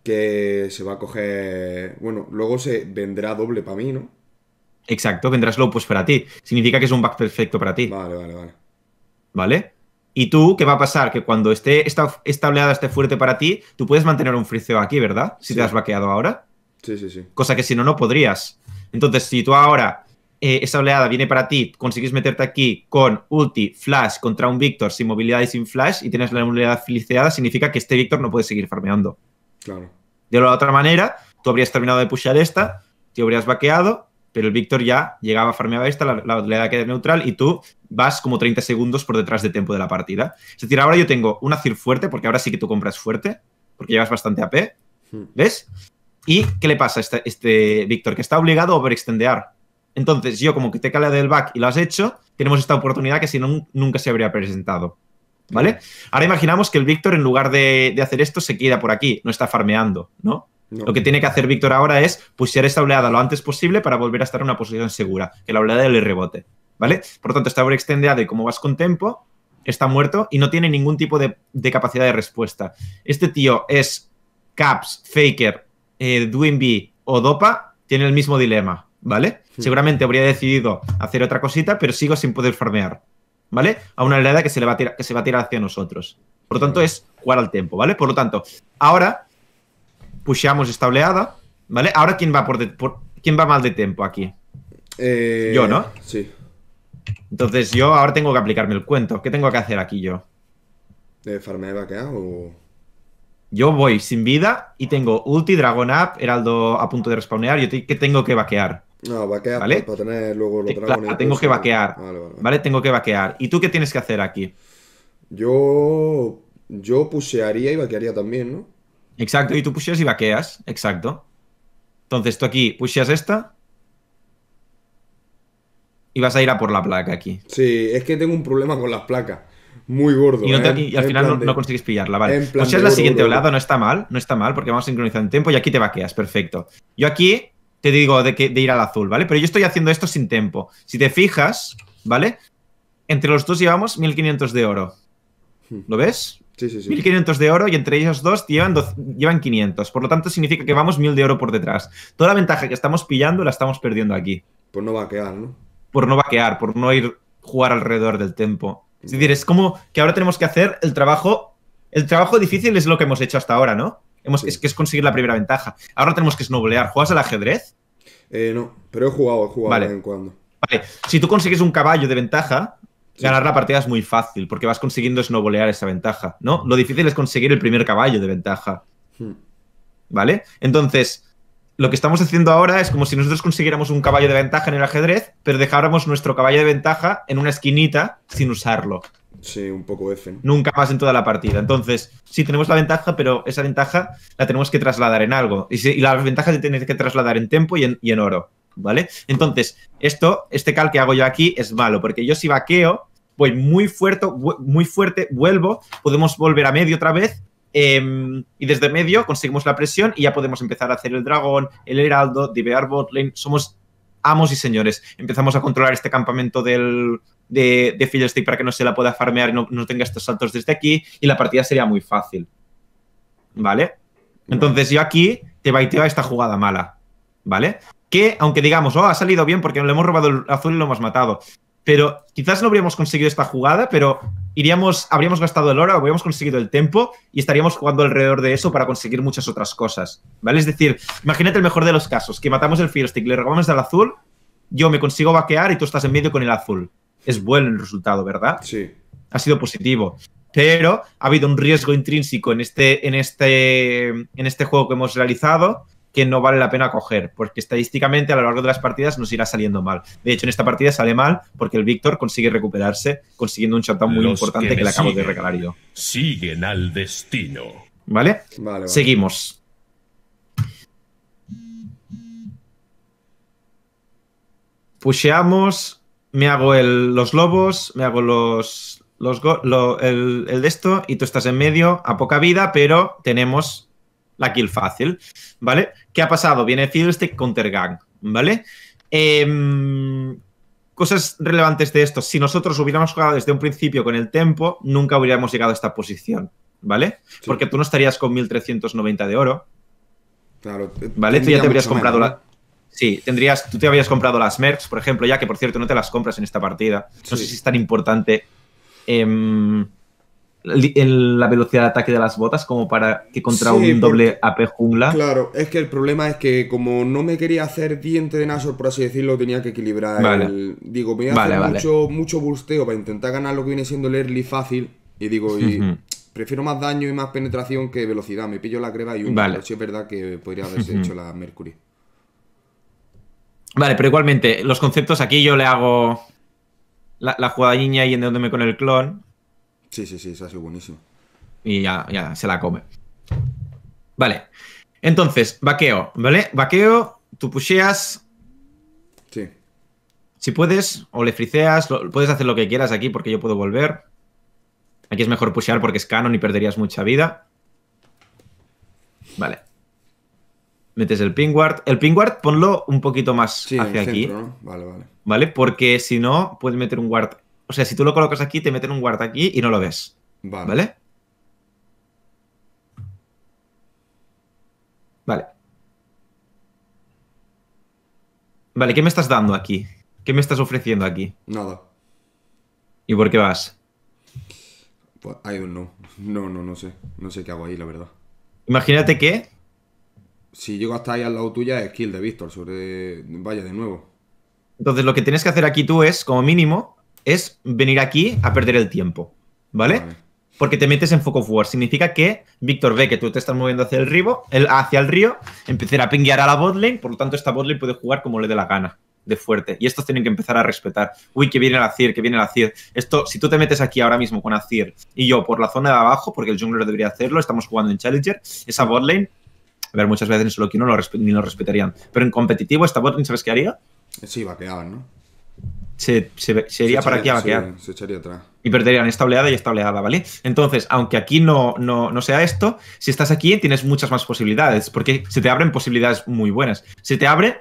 Que se va a coger. Bueno, luego se vendrá doble para mí, ¿no? Exacto, vendrás low pues para ti. Significa que es un back perfecto para ti. Vale, vale, vale. ¿Vale? Y tú, ¿qué va a pasar? Que cuando esté esta, esta oleada esté fuerte para ti, tú puedes mantener un friseo aquí, ¿verdad? Si Sí. te has vaqueado ahora. Sí, sí, sí. Cosa que si no, no podrías. Entonces, si tú ahora eh, esa oleada viene para ti, consigues meterte aquí con ulti, flash contra un Víctor sin movilidad y sin flash y tienes la oleada filiceada, significa que este Víctor no puede seguir farmeando. Claro. De la otra manera, tú habrías terminado de pushear esta, te habrías vaqueado, pero el Víctor ya llegaba a farmear esta, la, la oleada queda neutral y tú vas como 30 segundos por detrás de tiempo de la partida. Es decir, ahora yo tengo una CIR fuerte, porque ahora sí que tú compras fuerte, porque llevas bastante AP, Hmm. ¿ves? ¿Y qué le pasa a este, este Víctor? Que está obligado a overextendear. Entonces, yo como que te cala del back y lo has hecho, tenemos esta oportunidad que si no, nunca se habría presentado. ¿Vale? Ahora imaginamos que el Víctor, en lugar de, de hacer esto, se queda por aquí, no está farmeando, ¿no? No. Lo que tiene que hacer Víctor ahora es pushear esta oleada lo antes posible para volver a estar en una posición segura, que la oleada le rebote, ¿vale? Por lo tanto, está overextendeado y como vas con tempo, está muerto y no tiene ningún tipo de, de capacidad de respuesta. Este tío es Caps, Faker, eh, Dwinby o Dopa, tiene el mismo dilema, ¿vale? Seguramente habría decidido hacer otra cosita, pero sigo sin poder farmear, ¿vale? A una oleada que se, le va a tirar, que se va a tirar hacia nosotros. Por lo tanto, es jugar al tempo, ¿vale? Por lo tanto, ahora pusheamos esta oleada, ¿vale? Ahora, ¿quién va, por de- por- ¿quién va mal de tempo aquí? Eh, Yo, ¿no? Sí. Entonces, yo ahora tengo que aplicarme el cuento. ¿Qué tengo que hacer aquí yo? ¿De farmear o.? Yo voy sin vida y tengo ulti, Dragon Up, Heraldo a punto de respawnear. Yo te- que tengo que vaquear, No, vaquear ¿Vale? para, tener luego los dragones. claro, tengo que vaquear. Vale, vale, vale. ¿vale? Tengo que vaquear. ¿Y tú qué tienes que hacer aquí? Yo. Yo pushearía y vaquearía también, ¿no? Exacto, y tú pusheas y vaqueas. Exacto. Entonces tú aquí pusheas esta. Y vas a ir a por la placa aquí. Sí, es que tengo un problema con las placas. Muy gordo. Y, no te- ¿eh? y al final no, de- no consigues pillarla, vale. Pues de es la siguiente oro. no está mal, no está mal, porque vamos sincronizando en tiempo y aquí te vaqueas, perfecto. Yo aquí te digo de, que, de ir al azul, ¿vale? Pero yo estoy haciendo esto sin tempo. Si te fijas, ¿vale? Entre los dos llevamos 1500 de oro. Hmm. ¿Lo ves? Sí, sí, sí. 1500 de oro y entre ellos dos llevan, doz- llevan 500. Por lo tanto, significa que vamos 1000 de oro por detrás. Toda la ventaja que estamos pillando la estamos perdiendo aquí. Pues no vaquear, ¿no? Por no vaquear, por no ir jugar alrededor del tempo. Es decir, es como que ahora tenemos que hacer el trabajo. El trabajo difícil es lo que hemos hecho hasta ahora, ¿no? Hemos, Sí. es que es conseguir la primera ventaja. Ahora tenemos que snowbolear. ¿Juegas al ajedrez? Eh, no, pero he jugado, he jugado Vale. de vez en cuando. Vale. Si tú consigues un caballo de ventaja, Sí. ganar la partida es muy fácil, porque vas consiguiendo snowbolear esa ventaja, ¿no? Lo difícil es conseguir el primer caballo de ventaja. Hmm. ¿Vale? Entonces, lo que estamos haciendo ahora es como si nosotros consiguiéramos un caballo de ventaja en el ajedrez, pero dejáramos nuestro caballo de ventaja en una esquinita sin usarlo. Sí, un poco F. Nunca más en toda la partida. Entonces, sí tenemos la ventaja, pero esa ventaja la tenemos que trasladar en algo. Y, si- y la ventaja se tiene que trasladar en tiempo y en, y en oro. ¿Vale? Entonces, esto, este cal que hago yo aquí es malo, porque yo si vaqueo, voy muy fuerte, muy fuerte, vuelvo, podemos volver a medio otra vez. Em, y desde medio conseguimos la presión y ya podemos empezar a hacer el dragón, el heraldo, divear botlane. Somos amos y señores. Empezamos a controlar este campamento del, de, de Fiddlestick para que no se la pueda farmear y no, no tenga estos saltos desde aquí. Y la partida sería muy fácil. ¿Vale? Entonces yo aquí te baiteo a esta jugada mala. ¿Vale? Que, aunque digamos, oh, ha salido bien porque le hemos robado el azul y lo hemos matado. Pero quizás no habríamos conseguido esta jugada, pero iríamos, habríamos gastado el oro, habríamos conseguido el tempo y estaríamos jugando alrededor de eso para conseguir muchas otras cosas. ¿Vale? Es decir, imagínate el mejor de los casos, que matamos el Fiddlestick, le robamos el azul, yo me consigo vaquear y tú estás en medio con el azul. Es bueno el resultado, ¿verdad? Sí. ha sido positivo. Pero ha habido un riesgo intrínseco en este, en este, en este juego que hemos realizado que no vale la pena coger, porque estadísticamente a lo largo de las partidas nos irá saliendo mal. De hecho, en esta partida sale mal porque el Víctor consigue recuperarse consiguiendo un shutdown muy Los importante que le acabo de regalar yo. Siguen al destino. ¿Vale? Vale, vale. Seguimos. Pusheamos, me hago el- los lobos, me hago los, los go- lo- el, el de esto y tú estás en medio a poca vida, pero tenemos la kill fácil, ¿vale? ¿Qué ha pasado? Viene Fiddlestick Counter Gang, ¿vale? Em, cosas relevantes de esto. Si nosotros hubiéramos jugado desde un principio con el tempo, nunca hubiéramos llegado a esta posición, ¿vale? Sí. Porque tú no estarías con 1390 de oro, Claro. eh, ¿Vale? Tú ya te habrías comprado menos, la. Sí, tendrías, tú te habrías comprado las Mercs, por ejemplo, ya que por cierto no te las compras en esta partida. No Sí. sé si es tan importante em, el- la velocidad de ataque de las botas como para que contra Sí, un doble AP jungla. Claro, es que el problema es que como no me quería hacer diente de Nashor, por así decirlo, tenía que equilibrar Vale. el... Digo, me voy a Vale, hacer vale. mucho, mucho bursteo para intentar ganar lo que viene siendo el early fácil. Y digo, y prefiero más daño y más penetración que velocidad. Me pillo la creva y un Vale. pero sí es verdad que podría haberse hecho la Mercury. Vale, pero igualmente, los conceptos aquí yo le hago la, la jugadiña y yéndome con el clon Sí, sí, sí, eso ha sido buenísimo. y ya, ya se la come. Vale. Entonces, vaqueo, ¿vale? Vaqueo, tú pusheas, Sí. si puedes, o le friceas, lo- puedes hacer lo que quieras aquí porque yo puedo volver. Aquí es mejor pushear porque es canon y perderías mucha vida. Vale. Metes el pingward. El pingward ponlo un poquito más Sí, hacia el aquí. centro, ¿no? Vale, vale. ¿Vale? Porque si no, puedes meter un guard. O sea, si tú lo colocas aquí, te meten un guard aquí y no lo ves. Vale. ¿Vale? Vale. Vale, ¿qué me estás dando aquí? ¿Qué me estás ofreciendo aquí? Nada. ¿Y por qué vas? Pues, I don't know. No, no, no sé. No sé qué hago ahí, la verdad. Imagínate que. Si llego hasta ahí al lado tuya, es kill de Víctor sobre... Vaya, de nuevo. Entonces, lo que tienes que hacer aquí tú es, como mínimo, es venir aquí a perder el tiempo. ¿Vale? Vale. Porque te metes en of War. Significa que Víctor ve que tú te estás moviendo hacia el, río, el, hacia el río, empezará a pinguear a la botlane, por lo tanto esta botlane puede jugar como le dé la gana, de fuerte. Y estos tienen que empezar a respetar. Uy, que viene el Azir, que viene el Azir. Esto, si tú te metes aquí ahora mismo con Azir y yo por la zona de abajo, porque el jungler debería hacerlo, estamos jugando en Challenger, esa botlane, a ver, muchas veces en solo que no lo ni lo respetarían. Pero en competitivo, esta botlane, ¿sabes qué haría? Sí, vaqueaban, ¿no? Se, se, se iría Se para aquí a vaquear. sí, se echaría atrás. y perderían esta oleada y esta oleada, ¿vale? Entonces, aunque aquí no, no, no sea esto, si estás aquí tienes muchas más posibilidades, porque se te abren posibilidades muy buenas. Se te abre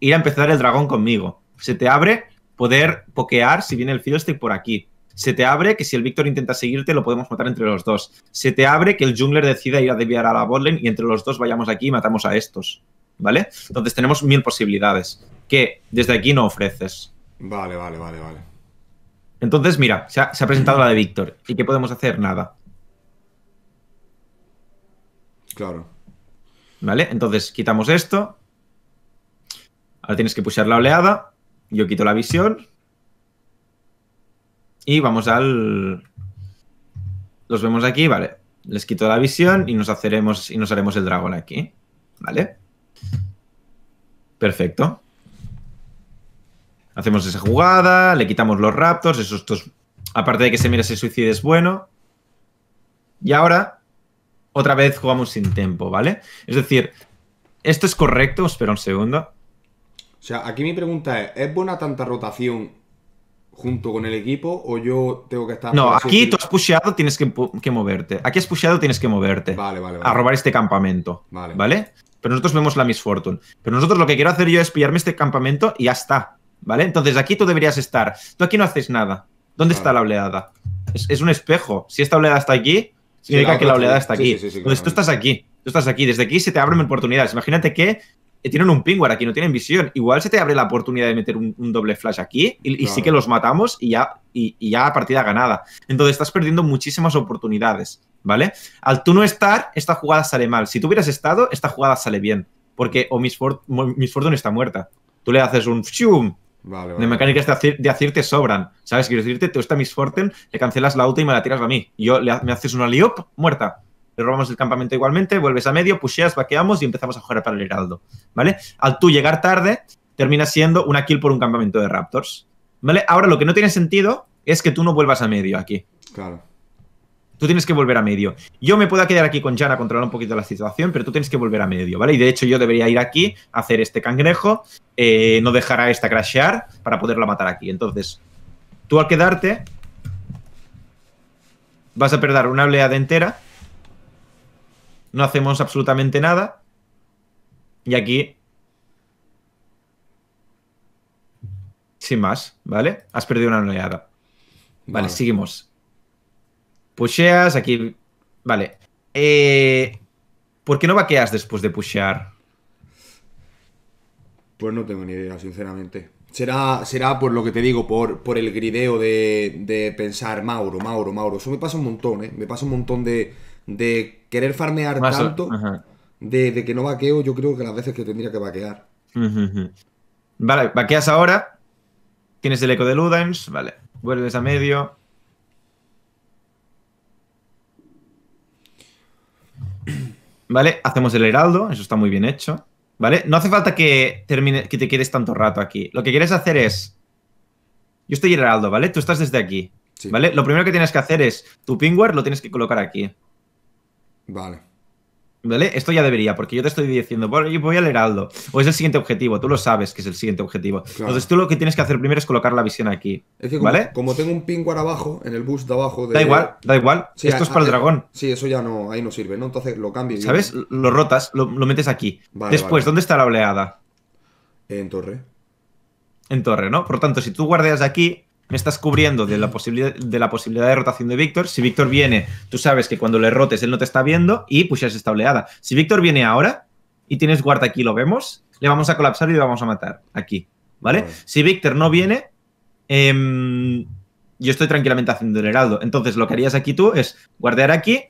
ir a empezar el dragón conmigo. Se te abre poder pokear si viene el Fiddlestick por aquí. Se te abre que si el Víctor intenta seguirte lo podemos matar entre los dos. Se te abre que el jungler decida ir a desviar a la botlane y entre los dos vayamos aquí y matamos a estos. ¿Vale? Entonces tenemos mil posibilidades que desde aquí no ofreces. Vale, vale, vale, vale. Entonces, mira, se ha, se ha presentado la de Víctor. ¿Y qué podemos hacer? Nada. Claro. ¿Vale? Entonces, quitamos esto. Ahora tienes que pushar la oleada. Yo quito la visión. Y vamos al. Los vemos aquí, vale. Les quito la visión y nos haceremos y nos haremos el dragón aquí. ¿Vale? Perfecto. Hacemos esa jugada, le quitamos los raptors, eso estos, aparte de que se mire ese suicidio es bueno. Y ahora, otra vez jugamos sin tempo, ¿vale? Es decir, esto es correcto, espera un segundo. O sea, aquí mi pregunta es, ¿es buena tanta rotación junto con el equipo o yo tengo que estar... No, aquí tú has pusheado, tienes que, moverte. Aquí has pusheado, tienes que moverte. Vale, vale, vale. A robar este campamento. Vale. Vale. Pero nosotros vemos la Miss Fortune. Pero nosotros lo que quiero hacer yo es pillarme este campamento y ya está. ¿Vale? Entonces aquí tú deberías estar. Tú aquí no haces nada. ¿Dónde está la oleada? Es, es un espejo. Si esta oleada está aquí, significa que la oleada está aquí. Sí, sí, sí, Entonces tú estás aquí. Tú estás aquí. Desde aquí se te abren oportunidades. Imagínate que eh, tienen un pingüar aquí, no tienen visión. Igual se te abre la oportunidad de meter un, un doble flash aquí y, y sí que los matamos y ya, y, y ya partida ganada. Entonces estás perdiendo muchísimas oportunidades, ¿vale? Al tú no estar, esta jugada sale mal. Si tú hubieras estado, esta jugada sale bien. Porque o Miss, Miss Fortune está muerta. Tú le haces un ¡fium! Vale, De mecánicas de Azir, de te sobran. ¿Sabes? Quiero decirte, tú esta Miss Fortune, le cancelas la auto y me la tiras a mí. Y yo le, me haces una liop, muerta. Le robamos el campamento igualmente, vuelves a medio, pusheas, vaqueamos y empezamos a jugar para el Heraldo. ¿Vale? Al tú llegar tarde, termina siendo una kill por un campamento de Raptors. ¿Vale? Ahora lo que no tiene sentido es que tú no vuelvas a medio aquí. Claro. Tú tienes que volver a medio. Yo me puedo quedar aquí con Jan a controlar un poquito la situación, pero tú tienes que volver a medio, ¿vale? Y de hecho yo debería ir aquí, hacer este cangrejo, eh, no dejar a esta crashear para poderla matar aquí. Entonces, tú al quedarte, vas a perder una oleada entera. No hacemos absolutamente nada. Y aquí... Sin más, ¿vale? Has perdido una oleada. Vale, Vale. seguimos. Pusheas, aquí. Vale. Eh, ¿Por qué no vaqueas después de pushear? Pues no tengo ni idea, sinceramente. Será, será por lo que te digo, por, por el grideo de, de pensar Mauro, Mauro, Mauro. Eso me pasa un montón, ¿eh? Me pasa un montón de, de querer farmear Más tanto de, de que no vaqueo, yo creo que las veces que tendría que vaquear. Vale, vaqueas ahora. Tienes el eco de Ludens. Vale. Vuelves a medio. Vale, hacemos el heraldo. Eso está muy bien hecho. ¿Vale? No hace falta que, termine, que te quedes tanto rato aquí. Lo que quieres hacer es. Yo estoy heraldo, ¿vale? Tú estás desde aquí. Sí. ¿Vale? Lo primero que tienes que hacer es. Tu pingware lo tienes que colocar aquí. Vale. ¿Vale? Esto ya debería, porque yo te estoy diciendo, voy al heraldo. O es el siguiente objetivo, tú lo sabes que es el siguiente objetivo. Entonces tú lo que tienes que hacer primero es colocar la visión aquí. Es que como, ¿Vale? como tengo un pinguar abajo, en el boost de abajo de... Da igual, da igual. Sí, Esto a- es para el a- dragón. Sí, eso ya no, ahí no sirve, ¿no? Entonces lo cambio. y- ¿Sabes? Lo rotas, lo, lo metes aquí. Vale, Después, vale. ¿dónde está la oleada? En torre. En torre, ¿no? Por lo tanto, si tú guardeas aquí, me estás cubriendo de la, posibilidad, de la posibilidad de rotación de Víctor. Si Víctor viene, tú sabes que cuando le rotes él no te está viendo y pushas esta oleada. Si Víctor viene ahora y tienes guarda aquí, lo vemos, le vamos a colapsar y le vamos a matar aquí, ¿vale? Si Víctor no viene, em, yo estoy tranquilamente haciendo el heraldo. Entonces, lo que harías aquí tú es guardear aquí,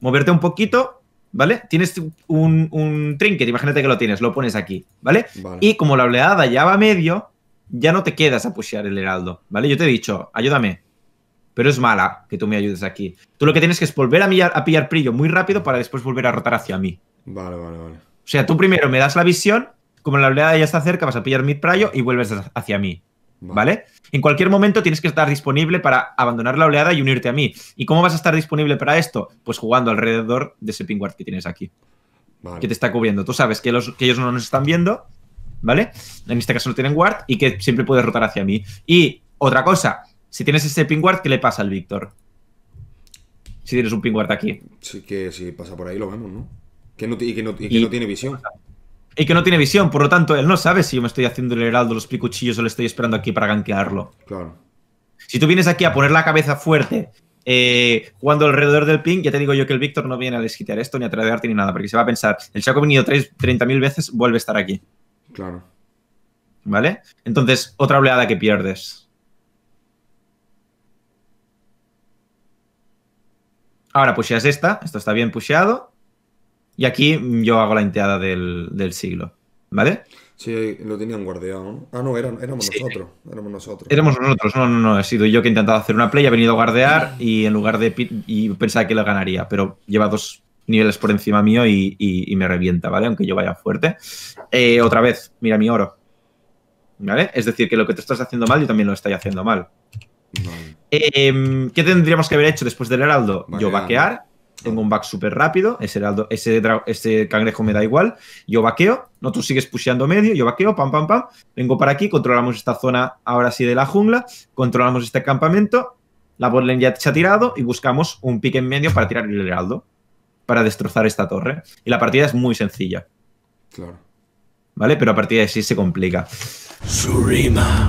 moverte un poquito, ¿vale? Tienes un, un trinket, imagínate que lo tienes, lo pones aquí, ¿vale? Vale. Y como la oleada ya va medio, ya no te quedas a pushear el heraldo, ¿vale? Yo te he dicho, ayúdame. Pero es mala que tú me ayudes aquí. Tú lo que tienes que es volver a, millar- a pillar brillo muy rápido para después volver a rotar hacia mí. Vale, vale, vale. O sea, tú primero me das la visión, como la oleada ya está cerca, vas a pillar mid prayo y vuelves hacia mí, ¿vale? En cualquier momento tienes que estar disponible para abandonar la oleada y unirte a mí. ¿Y cómo vas a estar disponible para esto? Pues jugando alrededor de ese ping guard que tienes aquí Vale. que te está cubriendo. Tú sabes que, los, que ellos no nos están viendo, ¿vale? En este caso no tienen guard y que siempre puedes rotar hacia mí. Y otra cosa, si tienes ese ping guard, ¿qué le pasa al Víctor? Si tienes un ping guard aquí. Sí, que si pasa por ahí lo vemos, ¿no? Que no y que no, y que Y- no tiene visión. Y que no tiene visión, por lo tanto, él no sabe si yo me estoy haciendo el heraldo, los picuchillos o le estoy esperando aquí para gankearlo. Claro. Si tú vienes aquí a poner la cabeza fuerte, eh, jugando alrededor del ping, ya te digo yo que el Víctor no viene a desquitear esto ni a tradearte ni nada, porque se va a pensar, el Chaco ha venido 3 30.000 veces, vuelve a estar aquí. Claro. ¿Vale? Entonces, otra oleada que pierdes. Ahora pusheas esta, esto está bien pusheado. Y aquí yo hago la enteada del, del siglo. ¿Vale? Sí, lo tenían guardeado, ¿no? Ah, no, eran, éramos Sí. nosotros. Éramos nosotros. Éramos nosotros, no, no, no. He sido yo que he intentado hacer una play, he venido a guardear y en lugar de. Y pensaba que lo ganaría, pero lleva dos niveles por encima mío y, y- y me revienta, ¿vale? Aunque yo vaya fuerte. Eh, otra vez, mira mi oro. ¿Vale? Es decir, que lo que te estás haciendo mal, yo también lo estoy haciendo mal. Vale. Eh, ¿Qué tendríamos que haber hecho después del heraldo? Yo Vaquear. Tengo un back súper rápido. Ese, heraldo, ese, ese cangrejo me da igual. Yo vaqueo. No, tú sigues pusheando medio. Yo vaqueo. Pam, pam, pam. Vengo para aquí. Controlamos esta zona ahora sí de la jungla. Controlamos este campamento. La botlane ya se ha tirado. Y buscamos un pick en medio para tirar el heraldo. Para destrozar esta torre. Y la partida es muy sencilla. Claro. ¿Vale? Pero a partir de ahí sí se complica. Surima.